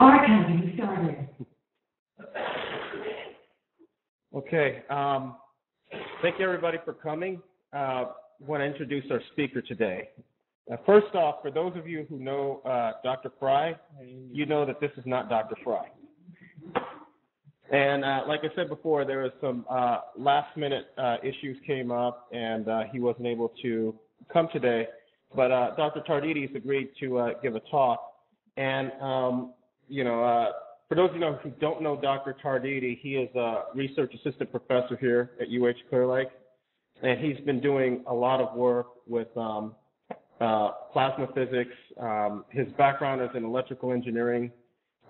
Archive, you started. Okay, um, thank you everybody for coming. Uh, want to introduce our speaker today. Uh, first off, for those of you who know uh, Dr. Fry, you know that this is not Dr. Fry. And uh, like I said before, there was some uh, last minute uh, issues came up, and uh, he wasn't able to come today. But Dr. Tarditi agreed to give a talk, and um, you know, uh, for those of you who don't know Dr. Tarditi, he is a research assistant professor here at UH Clear Lake, and he's been doing a lot of work with um, uh, plasma physics. Um, his background is in electrical engineering,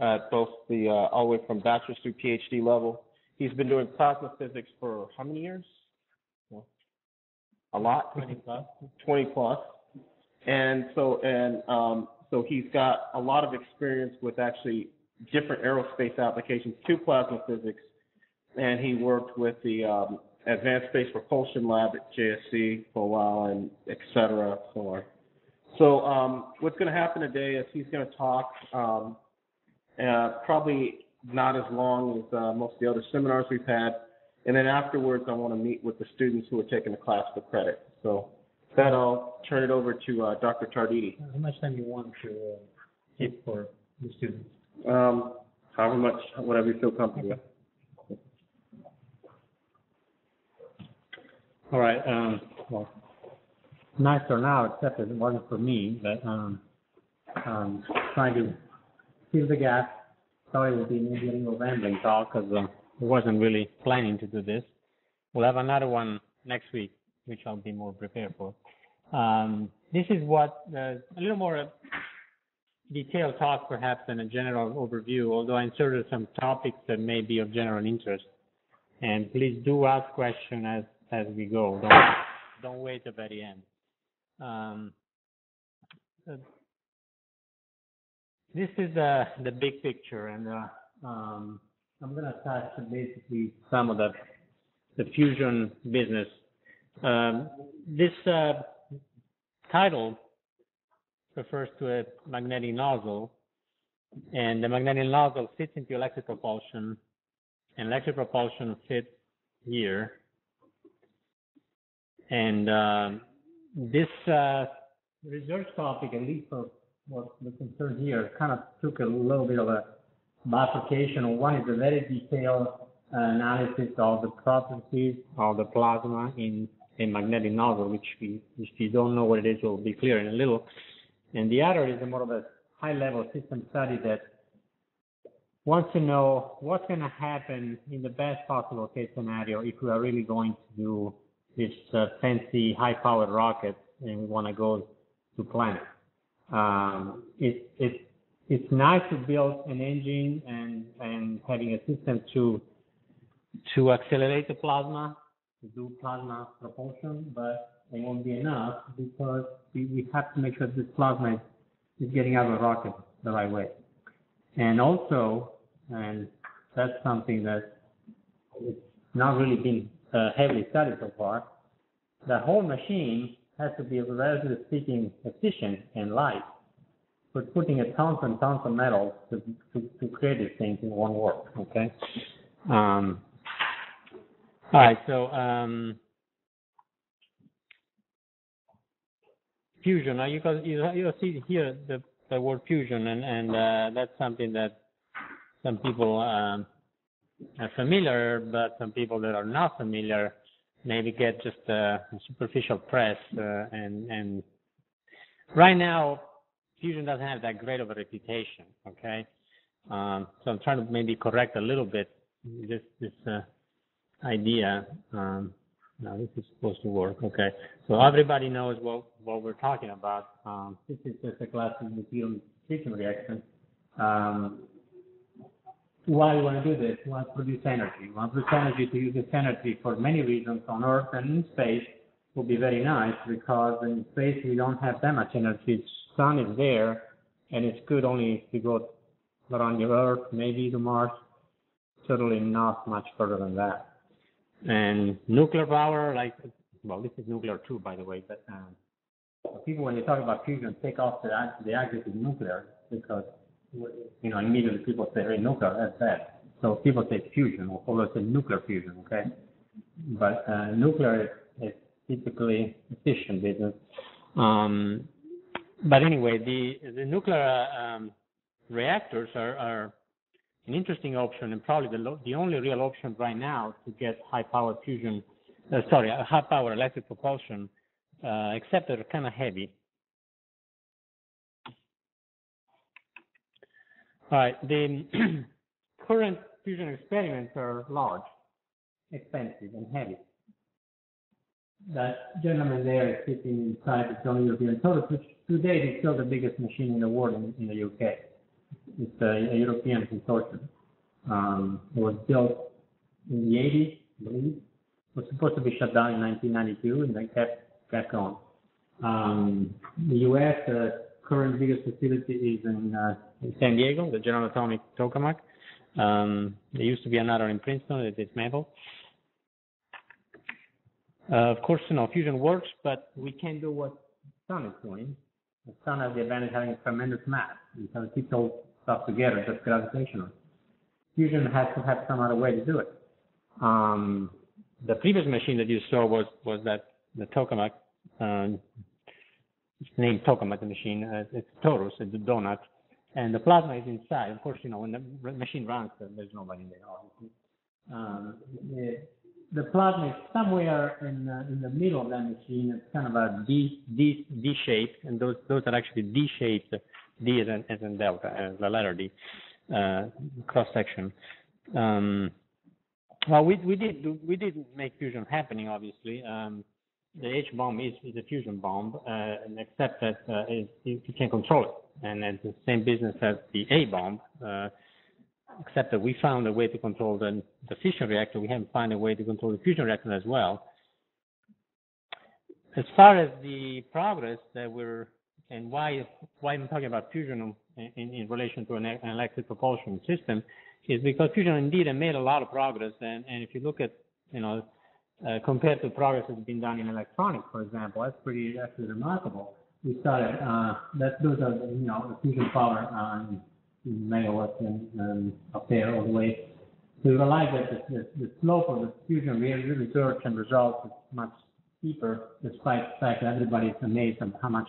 at both the uh, all the way from bachelor's through PhD level. He's been doing plasma physics for how many years? A lot, 20 plus. 20 plus. And so, and um, so he's got a lot of experience with actually different aerospace applications to plasma physics, and he worked with the um, Advanced Space Propulsion Lab at JSC for a while, and et cetera, so. So um, what's going to happen today is he's going to talk, um, uh, probably not as long as uh, most of the other seminars we've had, and then afterwards I want to meet with the students who are taking the class for credit. So that I'll turn it over to uh, Dr. Tarditi. How much time do you want to uh, keep for the students? Um, however much, whatever you feel comfortable with. All right. Um, well, nice for now, except it wasn't for me, but um, um, trying to fill the gap. Sorry, it would be maybe a little rambling talk because uh, I wasn't really planning to do this. We'll have another one next week, which I'll be more prepared for. Um, this is what uh, a little more detailed talk perhaps than a general overview, although I inserted some topics that may be of general interest. And please do ask questions as, as we go. Don't, don't wait till the very end. Um, uh, this is the, the big picture, and uh, um, I'm going to touch basically some of the, the fusion business. Um, this uh, title refers to a magnetic nozzle, and the magnetic nozzle fits into electric propulsion, and electric propulsion fits here. And uh, this uh, research topic, at least for what the concern here, kind of took a little bit of a bifurcation. One is a very detailed analysis of the properties of the plasma in a magnetic nozzle, which we, if you don't know what it is, will be clear in a little. And the other is a more of a high-level system study that wants to know what's going to happen in the best possible case scenario if we are really going to do this uh, fancy high-powered rocket and we want to go to planet. Um, it, it, it's nice to build an engine and, and having a system to to accelerate the plasma, do plasma propulsion, but it won't be enough because we, we have to make sure this plasma is, getting out of the rocket the right way. And also, and that's something that it's not really been uh, heavily studied so far, the whole machine has to be, relatively speaking, efficient and light. We're putting a tons and tons of metal to, to, to create these things in one work, okay? Um, all right, so um, fusion. Now you can you, you see here the, the word fusion, and and uh, that's something that some people um, are familiar, but some people that are not familiar maybe get just a superficial press. Uh, and and right now, fusion doesn't have that great of a reputation. Okay, um, so I'm trying to maybe correct a little bit this this uh, idea. Um, now this is supposed to work. Okay, so everybody knows what what we're talking about. Um, this is just a classic material fission reaction. Um, why we want to do this? We want to produce energy. We want to produce energy to use this energy for many reasons on Earth and in space will be very nice because in space we don't have that much energy. Sun is there, and it's good only if you go around the Earth, maybe to Mars. Certainly not much further than that. And nuclear power, like, well, this is nuclear too, by the way, but um, people, when they talk about fusion, take off the, the adjective nuclear because you know, immediately people say, hey, nuclear, that's bad. So people say fusion, or people say nuclear fusion, okay? But uh, nuclear is, is typically fission business. Um, but anyway, the the nuclear um, reactors are, are an interesting option and probably the lo- the only real option right now to get high power fusion, uh, sorry, high power electric propulsion, uh, except they're kind of heavy. All right, the current fusion experiments are large, expensive, and heavy. That gentleman there is sitting inside the Joint European Torus, which today is still the biggest machine in the world in, in the UK. It's a, a European consortium. Um, it was built in the 80s, I believe. It was supposed to be shut down in 1992 and then kept, kept going. Um, the U.S. Uh, current biggest facility is in, uh, in San Diego, the General Atomic Tokamak. Um, there used to be another in Princeton that is dismantled. Uh, of course, you know, fusion works, but we can't do what sun is doing. The sun has the advantage of having tremendous mass. Can keep all stuff together, just gravitational. Fusion has to have some other way to do it. Um, the previous machine that you saw was was that the tokamak, um, it's named tokamak the machine. Uh, it's torus, it's a donut, and the plasma is inside. Of course, you know when the machine runs, uh, there's nobody in there, obviously. Um, the, the plasma is somewhere in the, in the middle of that machine. It's kind of a D D D shape, and those those are actually D shaped. D as in, in delta, as the letter D, uh, cross section. Um, well, we we did we did make fusion happening. Obviously, um, the H bomb is, is a fusion bomb, uh, except that uh, it, you, you can control it, and it's the same business as the A bomb. Uh, except that we found a way to control the, the fission reactor. We haven't found a way to control the fusion reactor as well. As far as the progress that we're and why why I'm talking about fusion in, in, in relation to an, an electric propulsion system is because fusion indeed has made a lot of progress. And, and if you look at you know uh, compared to progress that's been done in electronics, for example, that's pretty actually remarkable. We started uh, that those are you know the fusion power um, megawatts and um, up there all the way. So we realize that the, the, the slope of the fusion research and results is much steeper, despite the fact that everybody is amazed at how much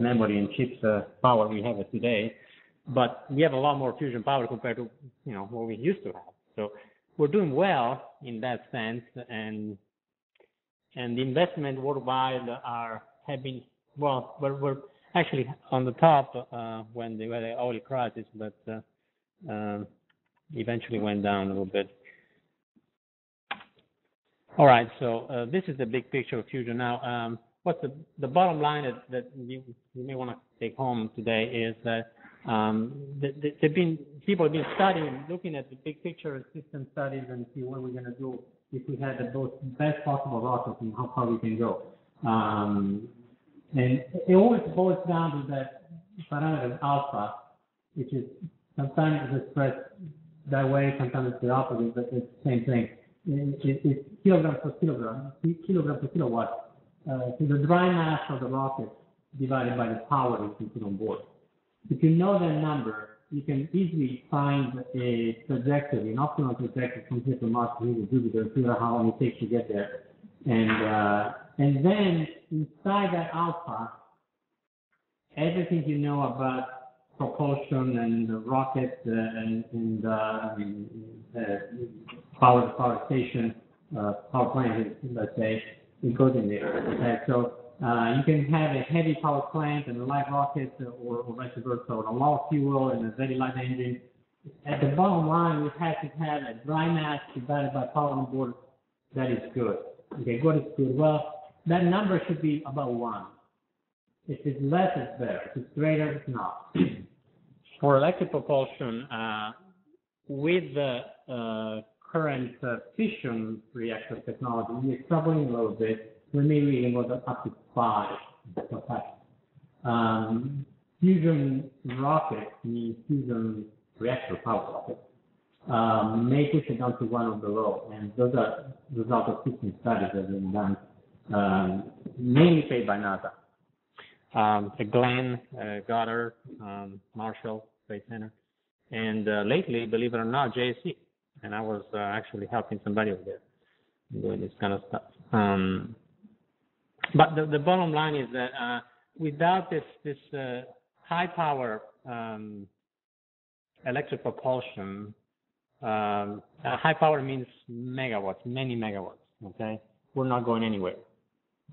memory and chips uh, power we have today. But we have a lot more fusion power compared to you know what we used to have. So we're doing well in that sense, and and the investment worldwide are have been well. We're, we're actually on the top uh, when the, the oil crisis, but uh, um, eventually went down a little bit. All right, so uh, this is the big picture of fusion. Now, um, what's the the bottom line that, that you, you may want to take home today is that um, th- th- there've been people have been studying, looking at the big picture system studies and see what we're going to do if we had the most best possible rockets and how far we can go. Um, and it always boils down to that parameter alpha, which is sometimes it's expressed that way, sometimes it's the opposite, but it's the same thing. It, it, it's kilogram per kilogram, kilogram per kilowatt. Uh, so the dry mass of the rocket divided by the power that you put on board. If you know that number, you can easily find a trajectory, an optimal trajectory from here to Mars to Jupiter, figure out how long it takes to get there. And uh, and then inside that alpha, everything you know about propulsion and the rocket uh, and, and uh, uh, power power station, uh, power plant, let's say, it goes in there. So uh, you can have a heavy power plant and a light rocket, or, or vice versa, or a lot of fuel and a very light engine. At the bottom line, we have to have a dry mass divided by power on board. That is good. Okay, what is good? Well, that number should be about one. If it's less, it's better. If it's greater, it's not. For electric propulsion, uh, with the uh, current uh, fission reactor technology, we're struggling a little bit. We may be even go up to five. Um, fusion rocket means fusion reactor power rocket. Um, may push it down to one of the below, and those are results of system studies that have been done, um, mainly paid by NASA. Um, Glenn, uh, Goddard, um, Marshall, Space Center. And uh, lately, believe it or not, JSC, and I was uh, actually helping somebody there doing this kind of stuff. Um, but the, the bottom line is that uh, without this this uh, high power um, electric propulsion, um, uh, high power means megawatts, many megawatts. Okay, we're not going anywhere.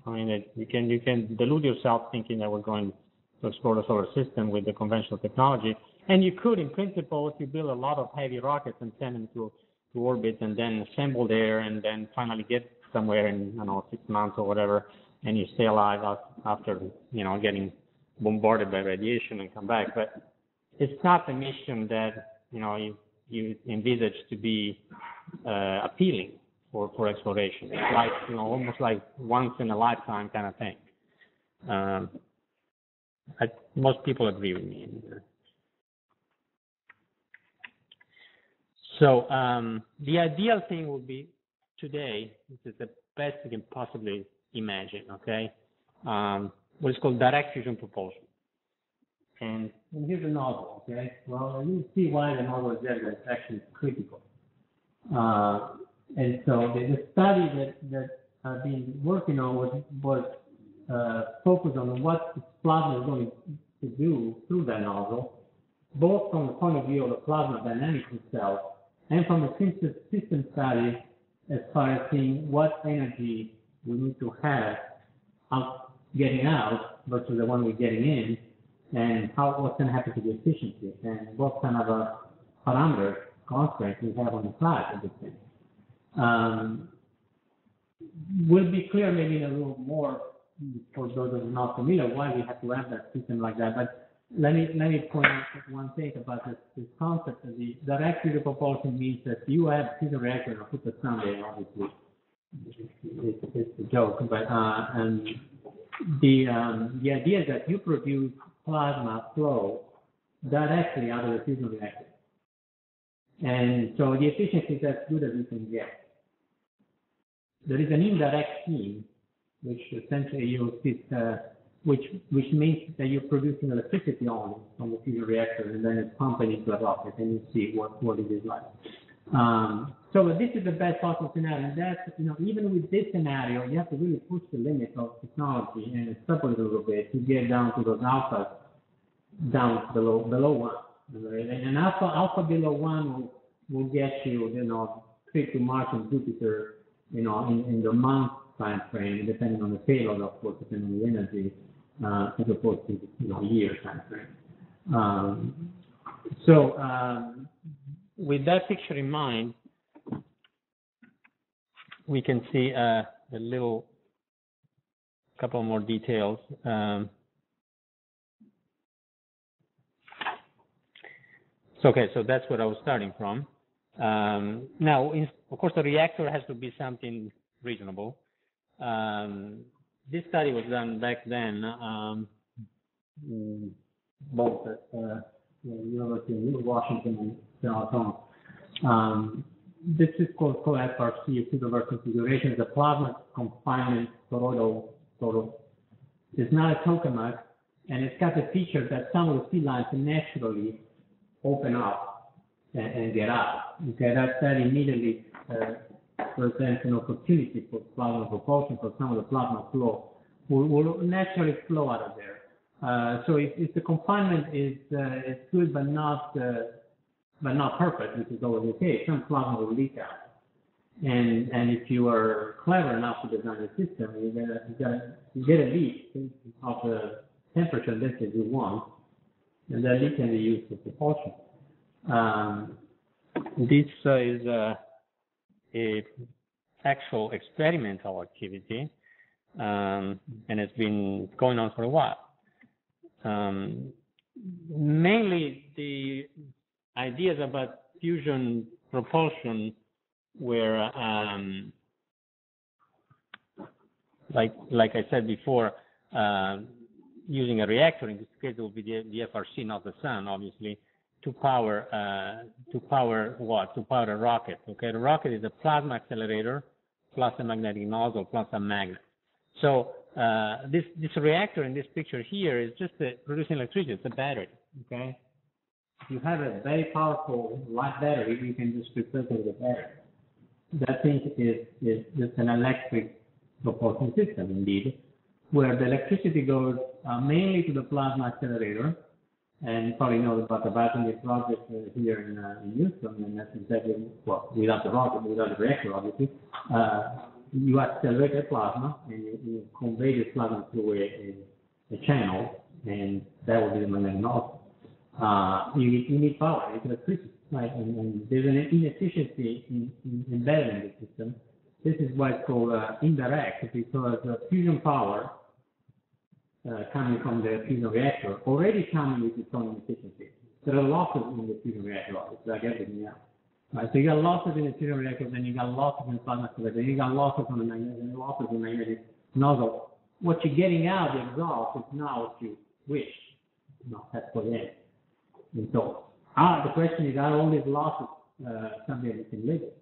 I mean, it, you can you can delude yourself thinking that we're going to explore the solar system with the conventional technology, and you could, in principle, if you build a lot of heavy rockets and send them to to orbit and then assemble there and then finally get somewhere in don't know six months or whatever, and you stay alive after you know getting bombarded by radiation and come back. But it's not a mission that you know you you envisage to be uh, appealing for for exploration. It's like you know almost like once in a lifetime kind of thing. Um, I, most people agree with me. So um, the ideal thing would be today, this is the best you can possibly imagine, okay? Um, what is called direct fusion propulsion. And, here's a nozzle, okay? Well, you see why the nozzle is there, actually critical. Uh, and so the, the study that, that I've been working on was, was uh, focused on what the plasma is going to do through that nozzle, both from the point of view of the plasma dynamics itself and from a system, study as far as seeing what energy we need to have out getting out versus the one we're getting in, and how what's going to happen to the efficiency, and what kind of a parameter constraint we have on the side of this thing. Um, will be clear maybe a little more for those that are not familiar why we have to have that system like that. But let me let me point out one thing about this, this concept of the direct fusion propulsion means that you have fusion reactor and put the sun there, obviously. It's, it's a joke, but uh, and the um, the idea is that you produce plasma flow directly out of the fusion reactor, and so the efficiency is as good as you can get. There is an indirect scheme, which essentially uses uh, which which means that you're producing electricity only from the fusion reactor and then it's pumped into a rocket and you see what, what it is like. Um, so this is the best possible scenario. And that's, you know, even with this scenario, you have to really push the limits of technology and step a little bit to get down to those alphas down below below one. Right? And alpha alpha below one will, will get you, you know, trip to Mars and Jupiter, you know, in, in the month time frame, depending on the payload, of course, depending on the energy as opposed to you know year. Um, so um, with that picture in mind, we can see uh, a little couple more details. Um, so okay, so that's what I was starting from. Um, now, in, of course, the reactor has to be something reasonable. Um, this study was done back then, um, both at uh, the University of Washington and San Antonio. Um, this is called co-FRC, pseudo configuration. A plasma confinement toroidal total. It's not a tokamak, and it's got the feature that some of the sea lines naturally open up and, and get out. Okay, that, that immediately uh, presents an opportunity for plasma propulsion for some of the plasma flow will, will naturally flow out of there. Uh, so if, if, the confinement is uh, is good but not uh, but not perfect, which is always the case, some plasma will leak out. And and if you are clever enough to design the system, you get a, you get a, you get a leak of the temperature that you want, and that leak can be used for propulsion. Um, this uh, is uh, a actual experimental activity, um, and it's been going on for a while. Um, mainly, the ideas about fusion propulsion were, um, like like I said before, uh, using a reactor. In this case, it will be the, the FRC, not the sun, obviously to power uh, to power what? To power a rocket. Okay, the rocket is a plasma accelerator plus a magnetic nozzle plus a magnet. So uh, this this reactor in this picture here is just a, producing electricity. It's a battery. Okay, you have a very powerful light battery, you can just replace it with battery. That thing is, is just an electric propulsion system indeed, where the electricity goes uh, mainly to the plasma accelerator, and probably know about the battery project uh, here in, uh, in Houston, and that's exactly, well, without the rocket, without the reactor, obviously, uh, you accelerate the plasma, and you, you convey the plasma through a, a, a channel, and that will be the magnetic. Uh, you need, you need power, electricity, right? And, and there's an inefficiency in, in, embedded in the system. This is why it's called uh, indirect, because uh, fusion power coming from the fusion reactor already coming with its own inefficiency. There are losses in the fusion reactor, it's like everything else. Right, so you got losses in the fusion reactor, then you got losses in plasma accelerator, then you got losses on the magnetic, and losses in the magnetic nozzle. What you're getting out, the exhaust, is not what you wish. No, that's what it is. And so, ah, the question is, are all these losses uh, something that we can live with?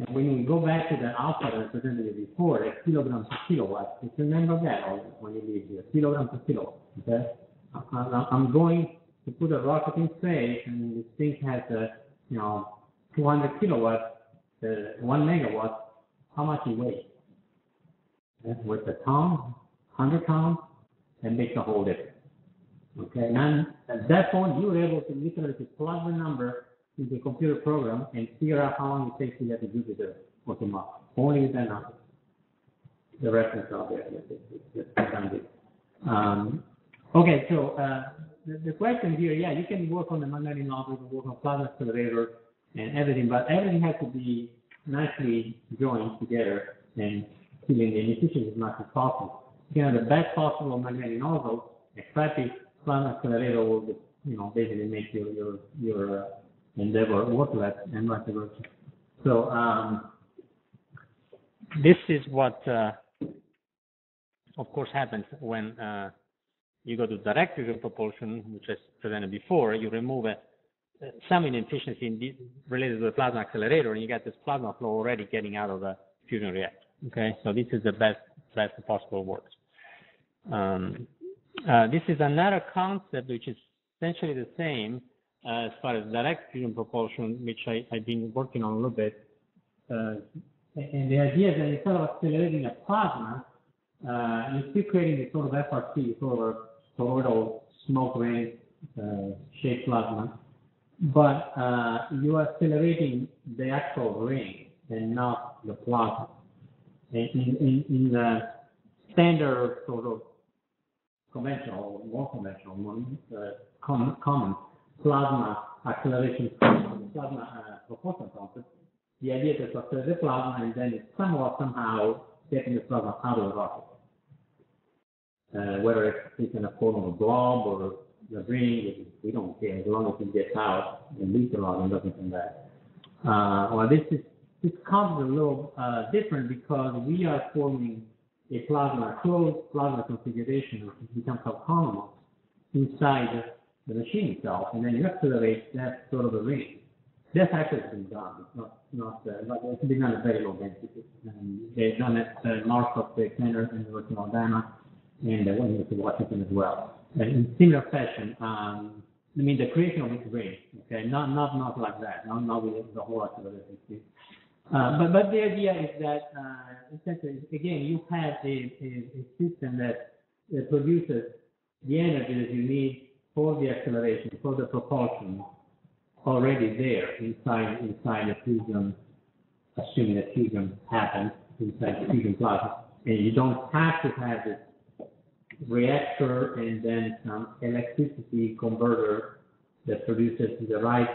And when we go back to the alpha that I presented before, a kilogram per kilowatt, just remember that when you leave here, kilogram per kilowatt, okay? I'm going to put a rocket in space, and this thing has a, you know, 200 kilowatts, uh, one megawatt, how much it weighs? Uh, With a ton, 100 pounds, that makes a whole difference. Okay, and at that point, you were able to literally plug the number a computer program and figure out how long it takes to get the Jupiter or to Mars. Only that. The reference out there. Um, okay, so, uh, the, the question here, yeah, you can work on the you can work on plasma accelerator and everything, but everything has to be nicely joined together and killing the inefficiency as much as possible. You have the best possible magnetic nozzle, a crappy plasma accelerator will, you know, basically make your, your, your uh, endeavor worthless and vice versa. So, um, this is what, uh, of course, happens when uh, you go to direct propulsion, which I presented before. You remove a, some inefficiency in related to the plasma accelerator, and you get this plasma flow already getting out of the fusion reactor. Okay, so this is the best best possible works. Um, uh, this is another concept which is essentially the same uh, as far as direct fusion propulsion, which I, I've been working on a little bit. Uh, and the idea is that instead of accelerating a plasma, uh, you're still creating this sort of FRC, sort of toroidal smoke ring uh, shaped plasma, but uh, you're accelerating the actual ring and not the plasma. In, in, in the standard sort of conventional, more conventional, uh, common, common plasma acceleration, plasma uh, propulsion concept, the idea is to accelerate the plasma and then it's somewhat somehow getting the plasma out of the rocket. Uh, whether it's in a form of a blob or the ring, we don't care as long as it gets out and leaves the rocket and doesn't come back. Uh, well, this is this concept is a little uh, different because we are forming a plasma, closed plasma configuration, which becomes autonomous inside the machine itself, and then you accelerate that sort of a ring. That's actually been done. It's not, not uh, but it's been done at very low density. And they've done it uh, Norfolk State Center in University of Alabama and uh, University of Washington as well. And in similar fashion, um, I mean the creation of this ring, okay, not not not like that, not not with the whole acceleration. Uh, but, but the idea is that, uh, essentially, again, you have a, a, a system that, that produces the energy that you need for the acceleration, for the propulsion, already there inside inside the fusion, assuming that fusion happens inside the fusion plasma. And you don't have to have this reactor and then some electricity converter that produces the right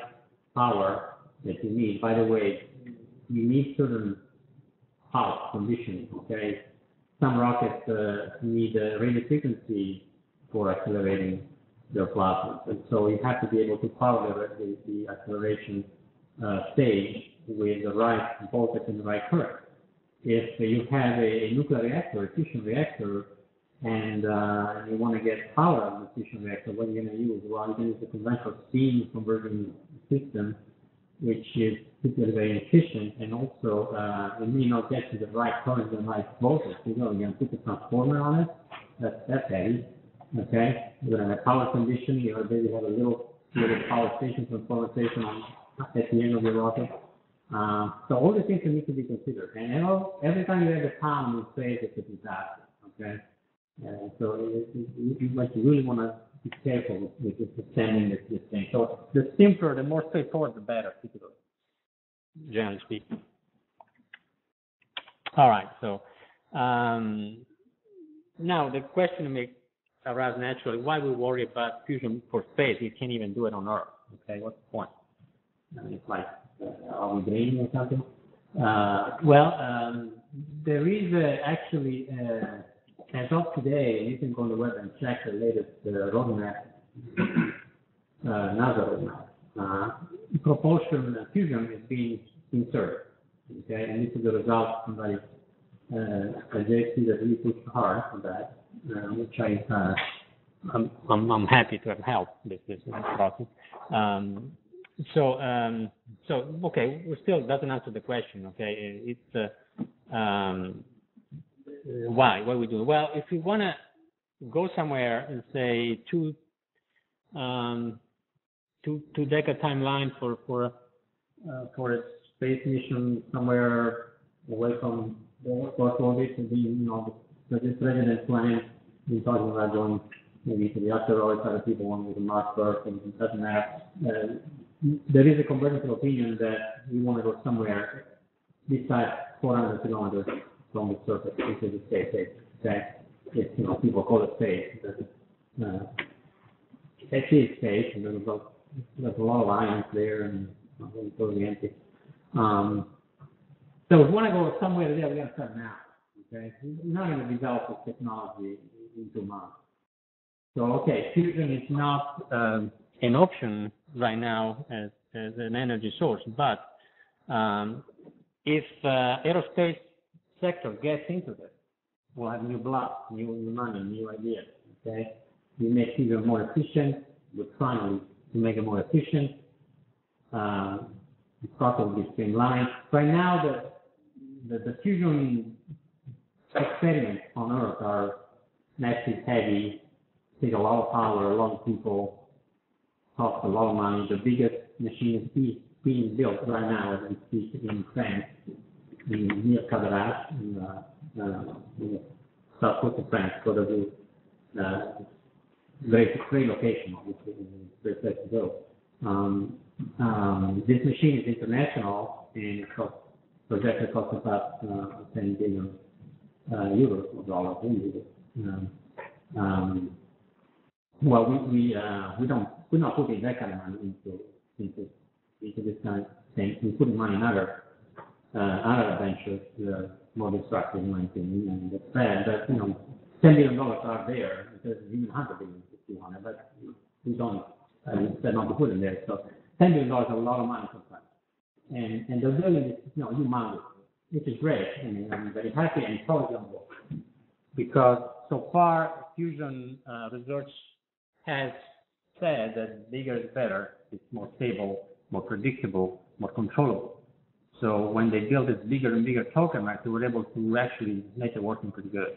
power that you need. By the way, you need certain Haack conditions, okay? Some rockets uh, need a radio frequency for accelerating their plasma. And so you have to be able to power the, the, the acceleration uh, stage with the right voltage and the right current. If you have a, nuclear reactor, a fission reactor, and uh, you want to get power out of the fission reactor, what are you going to use? Well, going to use a conventional steam conversion system, which is typically very efficient, and also uh, it may not get to the right current and the right voltage. You know, you're going to put a transformer on it. That's that's heavy. Okay, going to have power conditioning. You're going to have a little little power station, transformer station on, at the end of your rocket. Uh, so all the things that need to be considered. And you know, every time you have a town in space, it's a disaster, okay? Uh, so you, you like you really want to be careful with with extending this, this thing. So the simpler, the more straightforward, the better, typically, generally speaking. All right, so um, now the question may arise naturally: Why we worry about fusion for space? We can't even do it on Earth. Okay, what's the point? I mean, it's like, uh, are we dreaming or something? Uh, well, um, there is uh, actually, uh, as of today, you can go on the web and check the latest uh, roadmap, uh, NASA roadmap. Uh, propulsion uh, fusion is being inserted. Okay, and this is the result somebody uh, a JC that we pushed hard for that, uh, which I uh, I'm, I'm I'm happy to have helped this this process. Um, so um, so okay, we still doesn't answer the question. Okay, it's uh, um, why why we do? Well, if we want to go somewhere and say two um, two two timeline for for uh, for a space mission somewhere away from the Earth orbit be you know the, the president plan been talking about going maybe to the asteroids, other people want to Mars first, and it doesn't matter. Uh, there is a convergence of opinion that we want to go somewhere besides 400 kilometers from the surface, is the space. Okay, it's you know people call it space. But, uh, it is space, and there's a, there's a lot of ions there, and it's totally empty. Um, so if we want to go somewhere there, we got to start now. Okay, not going to develop this technology in two months. So okay, fusion is not um, an option right now as, as an energy source, but um, if uh, aerospace sector gets into this, we'll have new blood, new, money, new ideas. Okay, we make fusion more efficient. We're trying to make it more efficient. Uh, the process will be streamlined. Right now, the, the, the fusion experiments on Earth are massive, heavy, take a lot of power, a lot of people, cost a lot of money. The biggest machine is being built right now as we speak in France, in near Cadarache, in, uh, uh, southwest of France, for the uh, great, great location, obviously, great place to go. Um, um, this machine is international and it costs, projected cost about uh, 10 billion euros or dollars euros. Um, um, well, we we uh, we don't we're not putting that kind of money into into into this kind of thing. We're putting money in other uh, other ventures, uh, more destructive in my opinion. And it's sad that you know ten billion dollars are there. There's even hundred billion if you want it, but we don't uh, instead not to put in there. So ten billion dollars is a lot of money sometimes. And and they're doing this, you know, humongous, which is great. I mean, I'm very happy and totally on board because so far fusion uh, research has said that bigger is better. It's more stable, more predictable, more controllable. So when they built this bigger and bigger tokamak, they were able to actually make it working pretty good.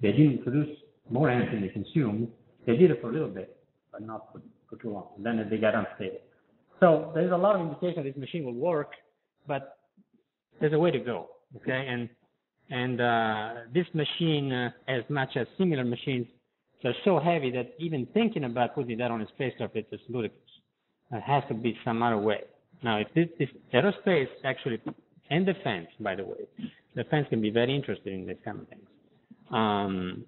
They didn't produce more energy than they consumed. They did it for a little bit, but not for, for too long. And then they got unstable. So there's a lot of indication this machine will work, but there's a way to go. Okay, and and uh, this machine, uh, as much as similar machines, are so heavy that even thinking about putting that on a spacecraft is just ludicrous. There has to be some other way. Now, if this, this aerospace actually, and defense, by the way, defense can be very interested in these kind of things. Um,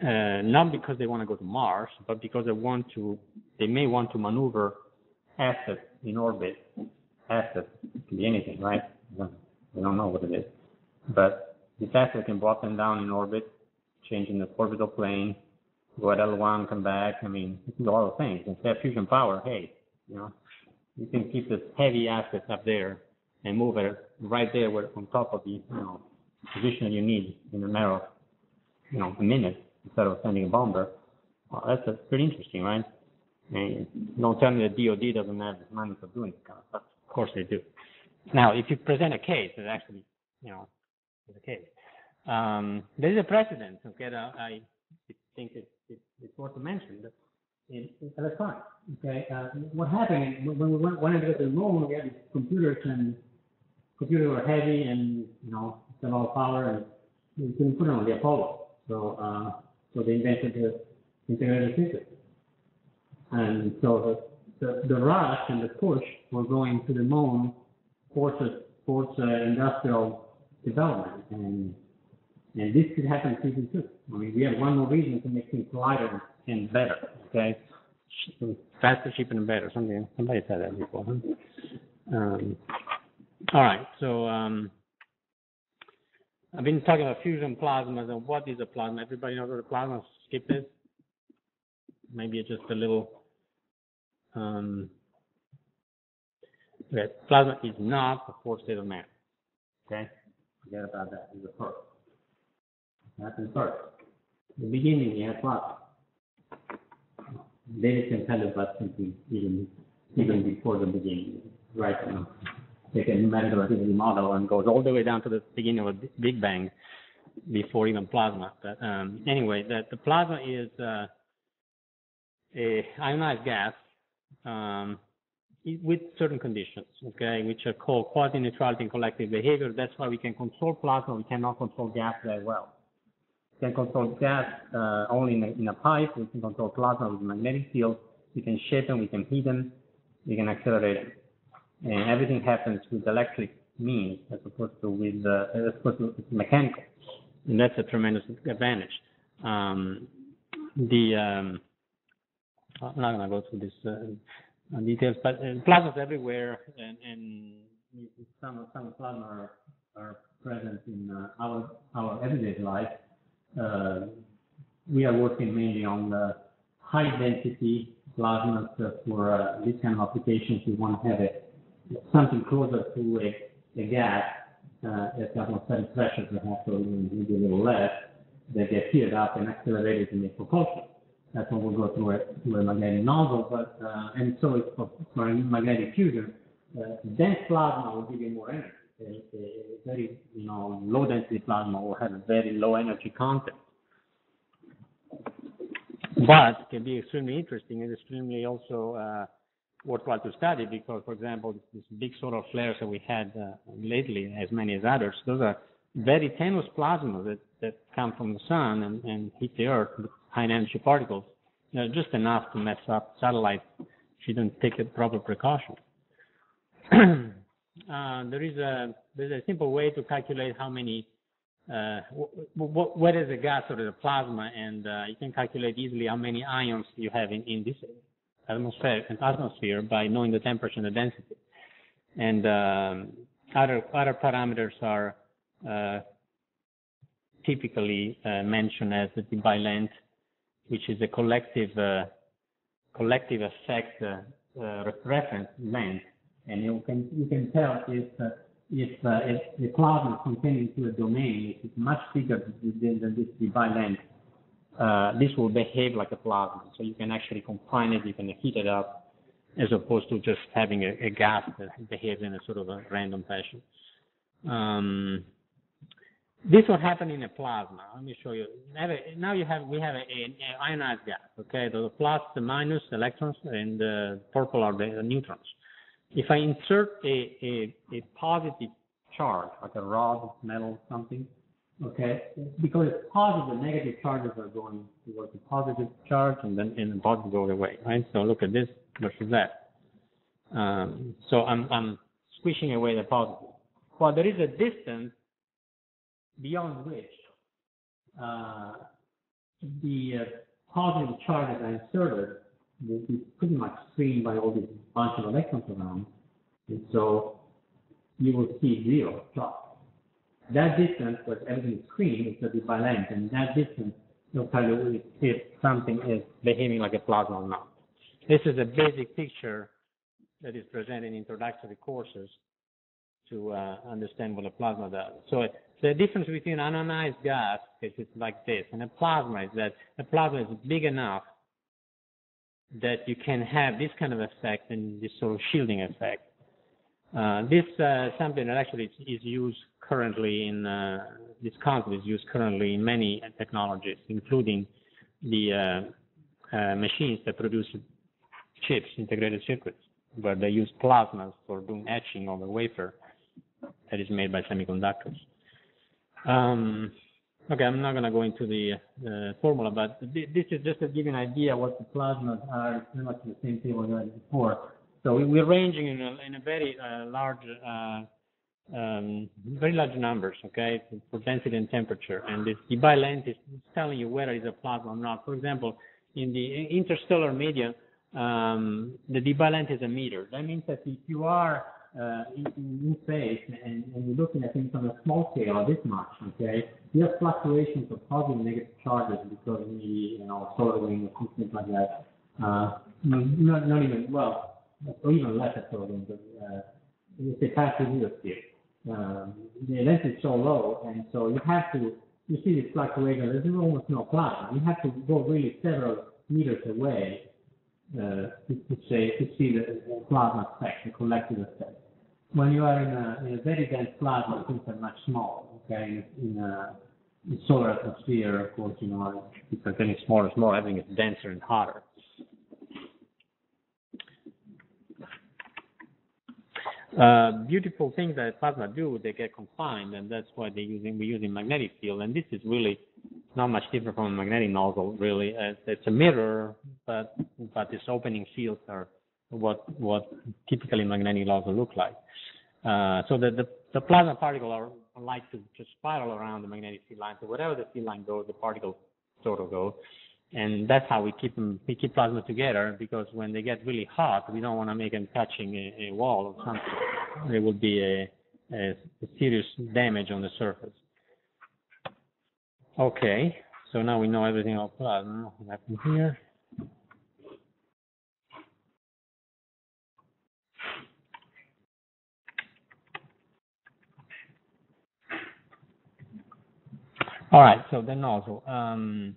uh, not because they want to go to Mars, but because they want to, they may want to maneuver assets in orbit. Assets can be anything, right? We don't know what it is. But this asset can up and down in orbit, changing the orbital plane, go at L1, come back. I mean, you can do all the things. You have fusion power, hey, you know, you can keep this heavy asset up there and move it right there where, on top of the, you know, position you need in a matter of, you know, a minute instead of sending a bomber. Well, that's, that's pretty interesting, right? And don't tell me the DOD doesn't have the money for doing this kind of stuff. Of course they do. Now, if you present a case that actually, you know, is a case, um, there is a precedent. Okay, that I think it, it, it's worth to mention. In, in electronics. Okay, uh, what happened when we went, went into the moon, we had computers and computers were heavy and you know it's a lot of power and we couldn't put them on the Apollo. So uh, so they invented the integrated circuit. And so the, the, the rush and the push were going to the moon forces force industrial development and and this could happen to season two. I mean, we have one more reason to make things lighter and better. Okay, faster, cheaper, and better. Something somebody said that before. Huh? Um, all right, so um, I've been talking about fusion plasmas and what is a plasma. Everybody knows what a plasma. Skip this. Maybe it's just a little. Um, okay, plasma is not the fourth state of matter. Okay, forget about that. It's the first. Happened first. The beginning, you plasma. David can tell you about something even even before the beginning, right? You know, take a numerical relativity model and goes all the way down to the beginning of a Big Bang before even plasma. But um, anyway, that the plasma is uh, a ionized gas um, with certain conditions, okay, which are called quasi neutrality and collective behavior. That's why we can control plasma. We cannot control gas very well. We can control gas uh, only in a, in a pipe. We can control plasma with magnetic field. We can shape them. We can heat them. We can accelerate them. And everything happens with electric means as opposed to with uh, as opposed to mechanical. And that's a tremendous advantage. Um, the um, I'm not going to go through this uh, uh, details, but uh, plasmas everywhere, and, and some some plasma are, are present in uh, our our everyday life. Uh, we are working mainly on the high density plasmas for uh, this kind of applications. We want to have a, something closer to a, a gas uh, at atmospheric pressure, perhaps, or maybe a little less, that get heated up and accelerated in the propulsion. That's when we'll go through a, through a magnetic nozzle, but, uh, and so it's for, for magnetic fusion, uh, dense plasma will give you more energy. A, a, a very, you know, low density plasma will have a very low energy content. But can be extremely interesting and extremely also uh, worthwhile to study because, for example, these big solar flares that we had uh, lately, as many as others, those are very tenuous plasma that, that come from the sun and, and hit the earth high energy particles. Just enough to mess up satellites if you don't take the proper precaution. uh, there is a there's a simple way to calculate how many uh, wh- wh- what is a gas or a plasma, and uh, you can calculate easily how many ions you have in, in this atmosphere, atmosphere by knowing the temperature and the density. And um, other other parameters are uh, typically uh, mentioned as the Debye length, which is a collective uh, collective effect uh, uh, reference length, and you can you can tell if uh, if if the plasma containing to a domain is much bigger than, than this Debye length, uh, this will behave like a plasma. So you can actually confine it, you can heat it up, as opposed to just having a, a gas that behaves in a sort of a random fashion. Um, this will happen in a plasma. Let me show you. Now you have we have an ionized gas. Okay, the plus, the minus, electrons, and the purple are the neutrons. If I insert a, a, a positive charge, like a rod, metal, something, okay, because it's positive, the negative charges are going towards the positive charge, and then and the positive goes away, right? So look at this versus that. Um, so I'm I'm squishing away the positive. Well, there is a distance beyond which uh, the uh, positive charges I inserted will be pretty much screened by all these bunch of electrons around, and so you will see zero drop. That distance, where everything is screened, is the Debye length, and that distance will tell you if, if something is behaving like a plasma or not. This is a basic picture that is presented in introductory courses to uh, understand what a plasma does. So the difference between an ionized gas, is like this, and a plasma is that a plasma is big enough that you can have this kind of effect and this sort of shielding effect. Uh, this uh, something that actually is, is used currently in uh, this concept is used currently in many technologies, including the uh, uh, machines that produce chips, integrated circuits, where they use plasmas for doing etching on the wafer that is made by semiconductors. Um, okay, I'm not going to go into the uh, formula, but th- this is just to give you an idea what the plasmas are. Pretty much the same table had before. So we- we're ranging in a, in a very uh, large, uh, um, very large numbers, okay, for- density and temperature. And this Debye length is telling you whether it's a plasma or not. For example, in the interstellar media, um, the Debye length is a meter. That means that if you are uh, in, in space and, and you're looking at things on a small scale, this much, okay, you have fluctuations of positive and negative charges because maybe, you know, solar wind or something like that. Uh, not, not even, well, or even less at solar wind, but uh, it's a fast meter sphere. Um, the length is so low, and so you have to, you see this fluctuation, there's almost no plasma. You have to go really several meters away uh, to, to say to see the the plasma effect, the collective effect. When you are in a, in a very dense plasma, things are much smaller. Okay, in a in solar atmosphere, of course, you know, it's getting smaller and smaller. Everything is denser and hotter. Uh, beautiful things that plasma do, they get confined, and that's why they're using we're using magnetic field. And this is really not much different from a magnetic nozzle, really. Uh, it's a mirror, but but its opening fields are what what typically magnetic nozzle look like. Uh, so the, the the plasma particle are like to spiral around the magnetic field line. So wherever the field line goes, the particle sort of go. And that's how we keep them, we keep plasma together because when they get really hot, we don't want to make them touching a, a wall or something. There will be a, a, a serious damage on the surface. Okay, so now we know everything about plasma. What happened here? All right, so the nozzle. Um,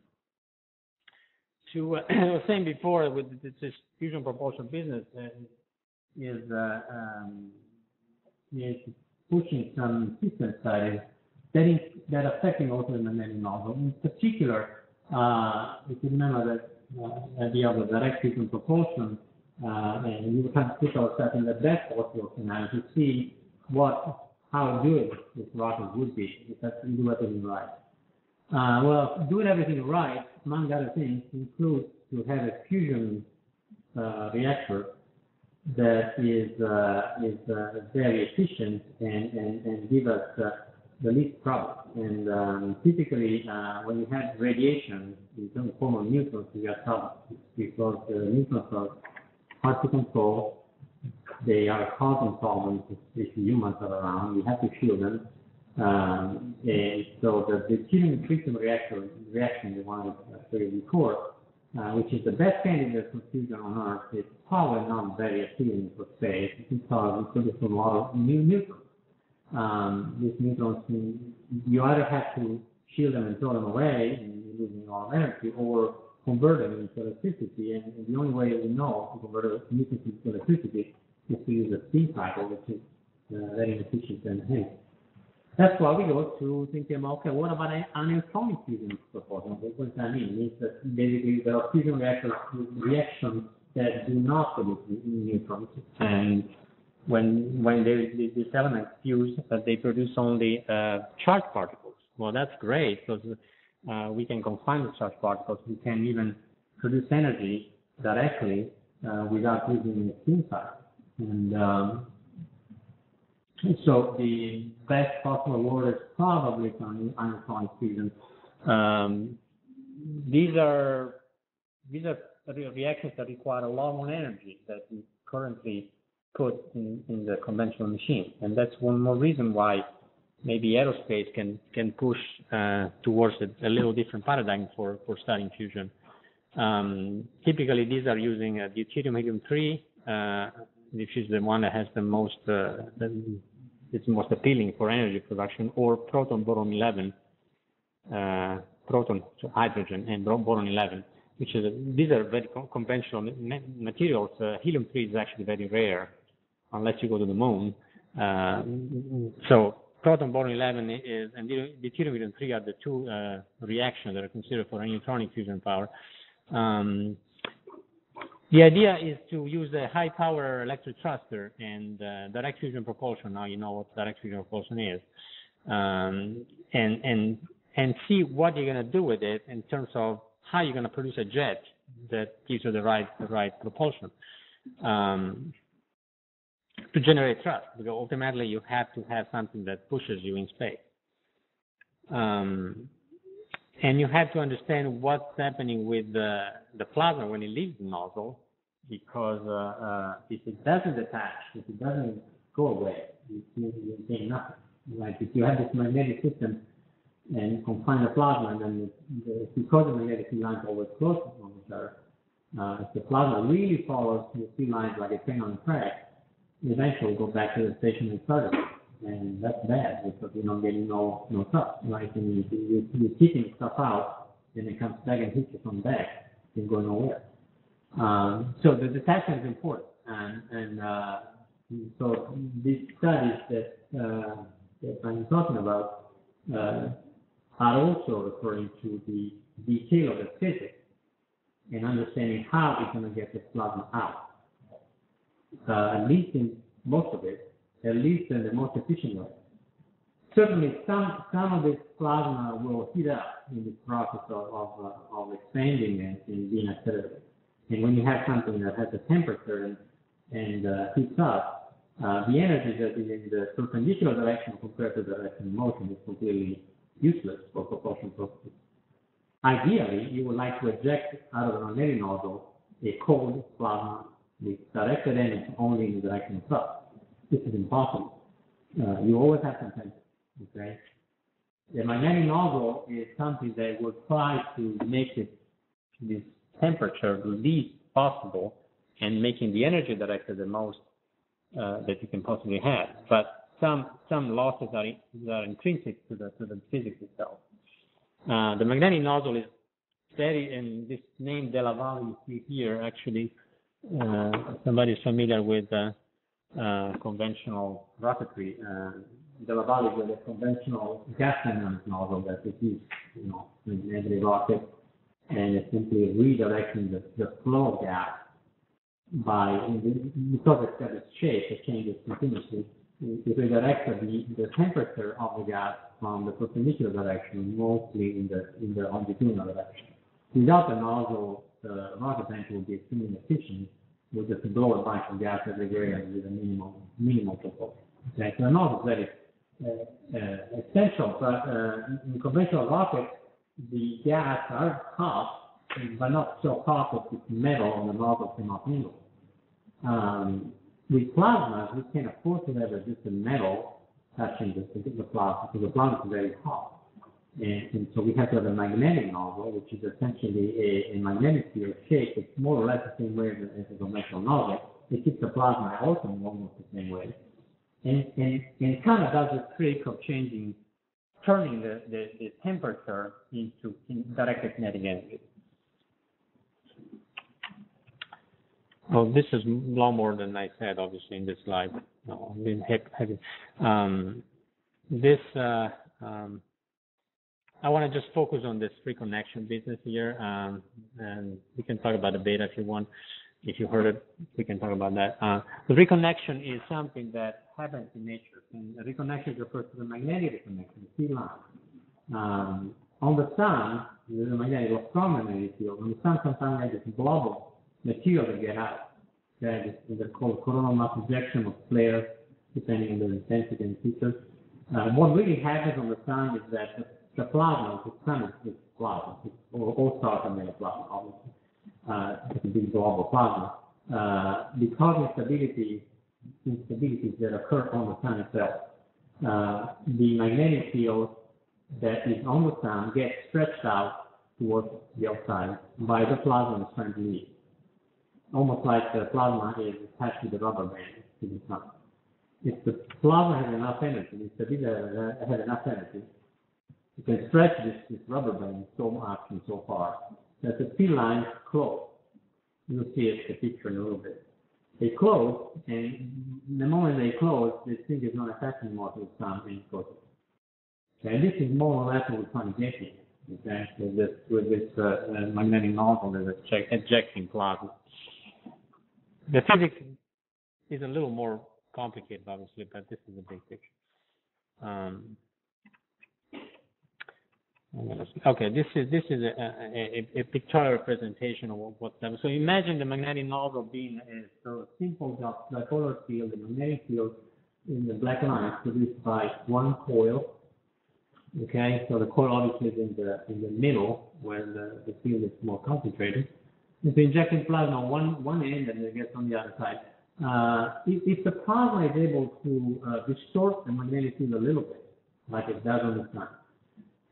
to uh, I was saying before with this fusion propulsion business uh, is uh, um, is pushing some system studies that is that affecting also the magnetic nozzle. In particular, uh, if you remember that uh, idea of the direct fusion propulsion, uh, and kind of put ourselves in the best possible scenario to see what how good this rocket would be if that's do everything right. Uh, well, doing everything right, among other things, includes to have a fusion uh, reactor that is uh, is uh, very efficient and, and, and give us uh, the least problem. And um, typically, uh, when you have radiation in some form of neutrons, you have problems because the neutrons are hard to control. They are causing problems if humans are around. You have to shield them. Um, and so the, the deuterium tritium reactor reaction, the one I you before, uh, which is the best candidate for fusion on Earth, is probably not very appealing for space because we produce a lot of new neutrons. Um, these neutrons, you either have to shield them and throw them away, and you're losing a lot of energy, or convert them into electricity. And, and the only way we know to convert neutrons into electricity is to use a steam cycle, which is uh, very inefficient and heavy. That's why we go to thinking about, okay, what about an aneutronic fusion proposal? What does that mean? Means that basically there are fusion reactors with reactions that do not produce neutrons. And when when they, these elements fuse, they produce only uh, charged particles. Well, that's great because uh, we can confine the charged particles. We can even produce energy directly uh, without using a steam cycle. And um, so the best possible word is probably aneutronic fusion. Um, these are these are reactions that require a lot more energy that we currently put in, in the conventional machine, and that's one more reason why maybe aerospace can can push uh, towards a, a, little different paradigm for for studying fusion. Um, typically, these are using a deuterium helium three. Uh, which she's the one that has the most, uh, the, it's most appealing for energy production, or proton boron 11, uh, proton so hydrogen and boron 11, which is a, these are very co- conventional materials. Uh, helium 3 is actually very rare, unless you go to the moon. Uh, so proton boron 11 is and deuterium helium 3 are the two uh, reactions that are considered for aneutronic fusion power. Um, The idea is to use a high power electric thruster and uh, direct fusion propulsion. Now you know what direct fusion propulsion is, um, and and and see what you're going to do with it in terms of how you're going to produce a jet that gives you the right the right propulsion um, to generate thrust. Because ultimately you have to have something that pushes you in space. Um, and you have to understand what's happening with the, the plasma when it leaves the nozzle, because uh, uh, if it doesn't attach, if it doesn't go away, you, you gain nothing. Like if you have this magnetic system and you confine the plasma, and then the, because the magnetic field lines always close to each other, uh, if the plasma really follows the field lines like a train on a track, eventually go back to the station and started and that's bad because you're not getting no no stuff. Right? And you, you, you're keeping stuff out, and it comes back and hits you from back. You go nowhere. Um, so the detection is important, and and uh, so these studies that uh, that I'm talking about uh, are also referring to the detail of the physics and understanding how we're going to get the plasma out. Uh, at least in most of it, at least in the most efficient way. Certainly, some some of this plasma will heat up in the process of of, of expanding and, and, being accelerated. And when you have something that has a temperature and, and uh, heats up, uh, the energy that is in the perpendicular direction compared to the direction of motion is completely useless for propulsion purposes. Ideally, you would like to eject out of the magnetic nozzle a cold plasma with directed energy only in the direction of thrust this is impossible. Uh, you always have some tension, okay? The magnetic nozzle is something that will try to make it this temperature least possible and making the energy directed the most uh, that you can possibly have. But some some losses are, are intrinsic to the to the physics itself. Uh, the magnetic nozzle is very, and this name de Laval you see here actually, uh, somebody is familiar with uh, uh, conventional rocketry. Uh, de Laval with a conventional gas dynamic nozzle that is used, you know, in every rocket, and simply redirecting the, the flow of gas by, because it's got its shape, it changes continuously, it redirects the, the temperature of the gas from the perpendicular direction, mostly in the in the longitudinal direction. Without the nozzle, the rocket tank will be extremely efficient with just blow a bunch of gas everywhere with a minimal minimal propulsion. Okay, so not very uh, uh, essential, but uh, in conventional rockets, the gas are hot, but not so hot that the metal on the nozzle cannot handle. Um, with plasma, we can afford to have just a metal touching the, the plasma because the plasma is very hot. And, and, so we have to have a magnetic nozzle, which is essentially a, a magnetic field shape. It's more or less the same way as, a conventional nozzle. It keeps the plasma also almost the same way. And, and, and it kind of does the trick of changing, turning the, the, the temperature into in direct kinetic energy. Well, this is a lot more than I said, obviously, in this slide. No, I've been heavy. Um, this, uh, um, I want to just focus on this reconnection business here, um, and we can talk about the beta if you want. If you heard it, we can talk about that. Uh, the reconnection is something that happens in nature, and the reconnection refers to the magnetic reconnection, the field line. Um, on the sun, a magnetic, a strong magnetic field. On the sun, sometimes there's this of material that get out. That is called coronal mass ejection of flares, depending on the intensity and features. Uh, what really happens on the sun is that the plasma, the sun is plasma, or all stars are made of plasma, obviously. Uh, it's a big of plasma. Uh, because instability, instabilities that occur on the sun itself, uh, the magnetic field that is on the sun gets stretched out towards the outside by the plasma to leave. Almost like the plasma is attached to the rubber band to the sun. If the plasma has enough energy, if the stability has enough energy, you can stretch this, this rubber band so much and so far that the field lines close. You'll see it, in the picture in a little bit. They close, and the moment they close, the thing is not attached anymore to and closes. Okay, and this is more or less what get here. Okay, with this with this uh, uh, magnetic nozzle that is ejecting plasma. the physics is a little more complicated, obviously, but this is the picture. Um, okay, this is this is a, a, a, a pictorial representation of what, happening. So imagine the magnetic nozzle being a sort of simple dipolar field, the magnetic field in the black line produced by one coil. Okay, so the coil obviously is in the in the middle where the, the field is more concentrated. If It's injecting plasma on one one end and it gets on the other side. Uh, if, if the plasma is able to uh, distort the magnetic field a little bit, like it does on the sun,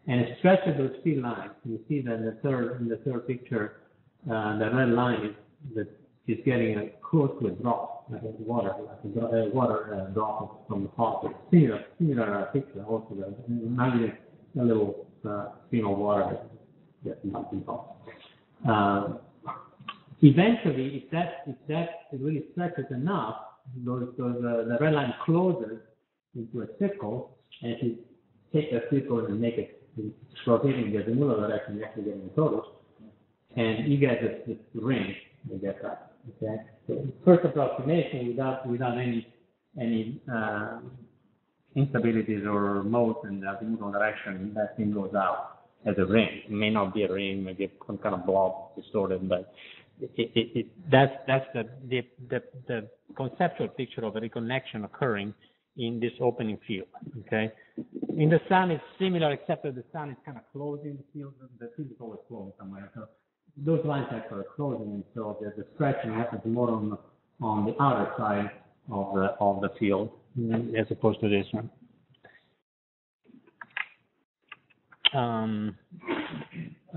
and it stretches those field lines, you see that in the third in the third picture, uh, the red line is that is getting a close to drop, like water, like a, dro- water uh, drop from the faucet. Similar similar uh, picture also. The, now a little uh, stream of water that gets melting off. Um, eventually, if that if that really stretches enough, those, those uh, the red line closes into a circle, and if you take a circle and make it rotating in the azimuthal direction, you actually get the torus, and you get this, ring, you get that. Okay, so first approximation without without any any uh, instabilities or modes in the azimuthal direction, that thing goes out as a ring. It may not be a ring, maybe some kind of blob distorted, but it, it, it, that's that's the, the the the conceptual picture of a reconnection occurring in this opening field. Okay, in the sun it's similar, except that the sun is kind of closing the field. The field is always closed somewhere. So those lines actually are closing, and so the, the stretching happens more on on the outer side of the of the field mm, as opposed to this one. Um,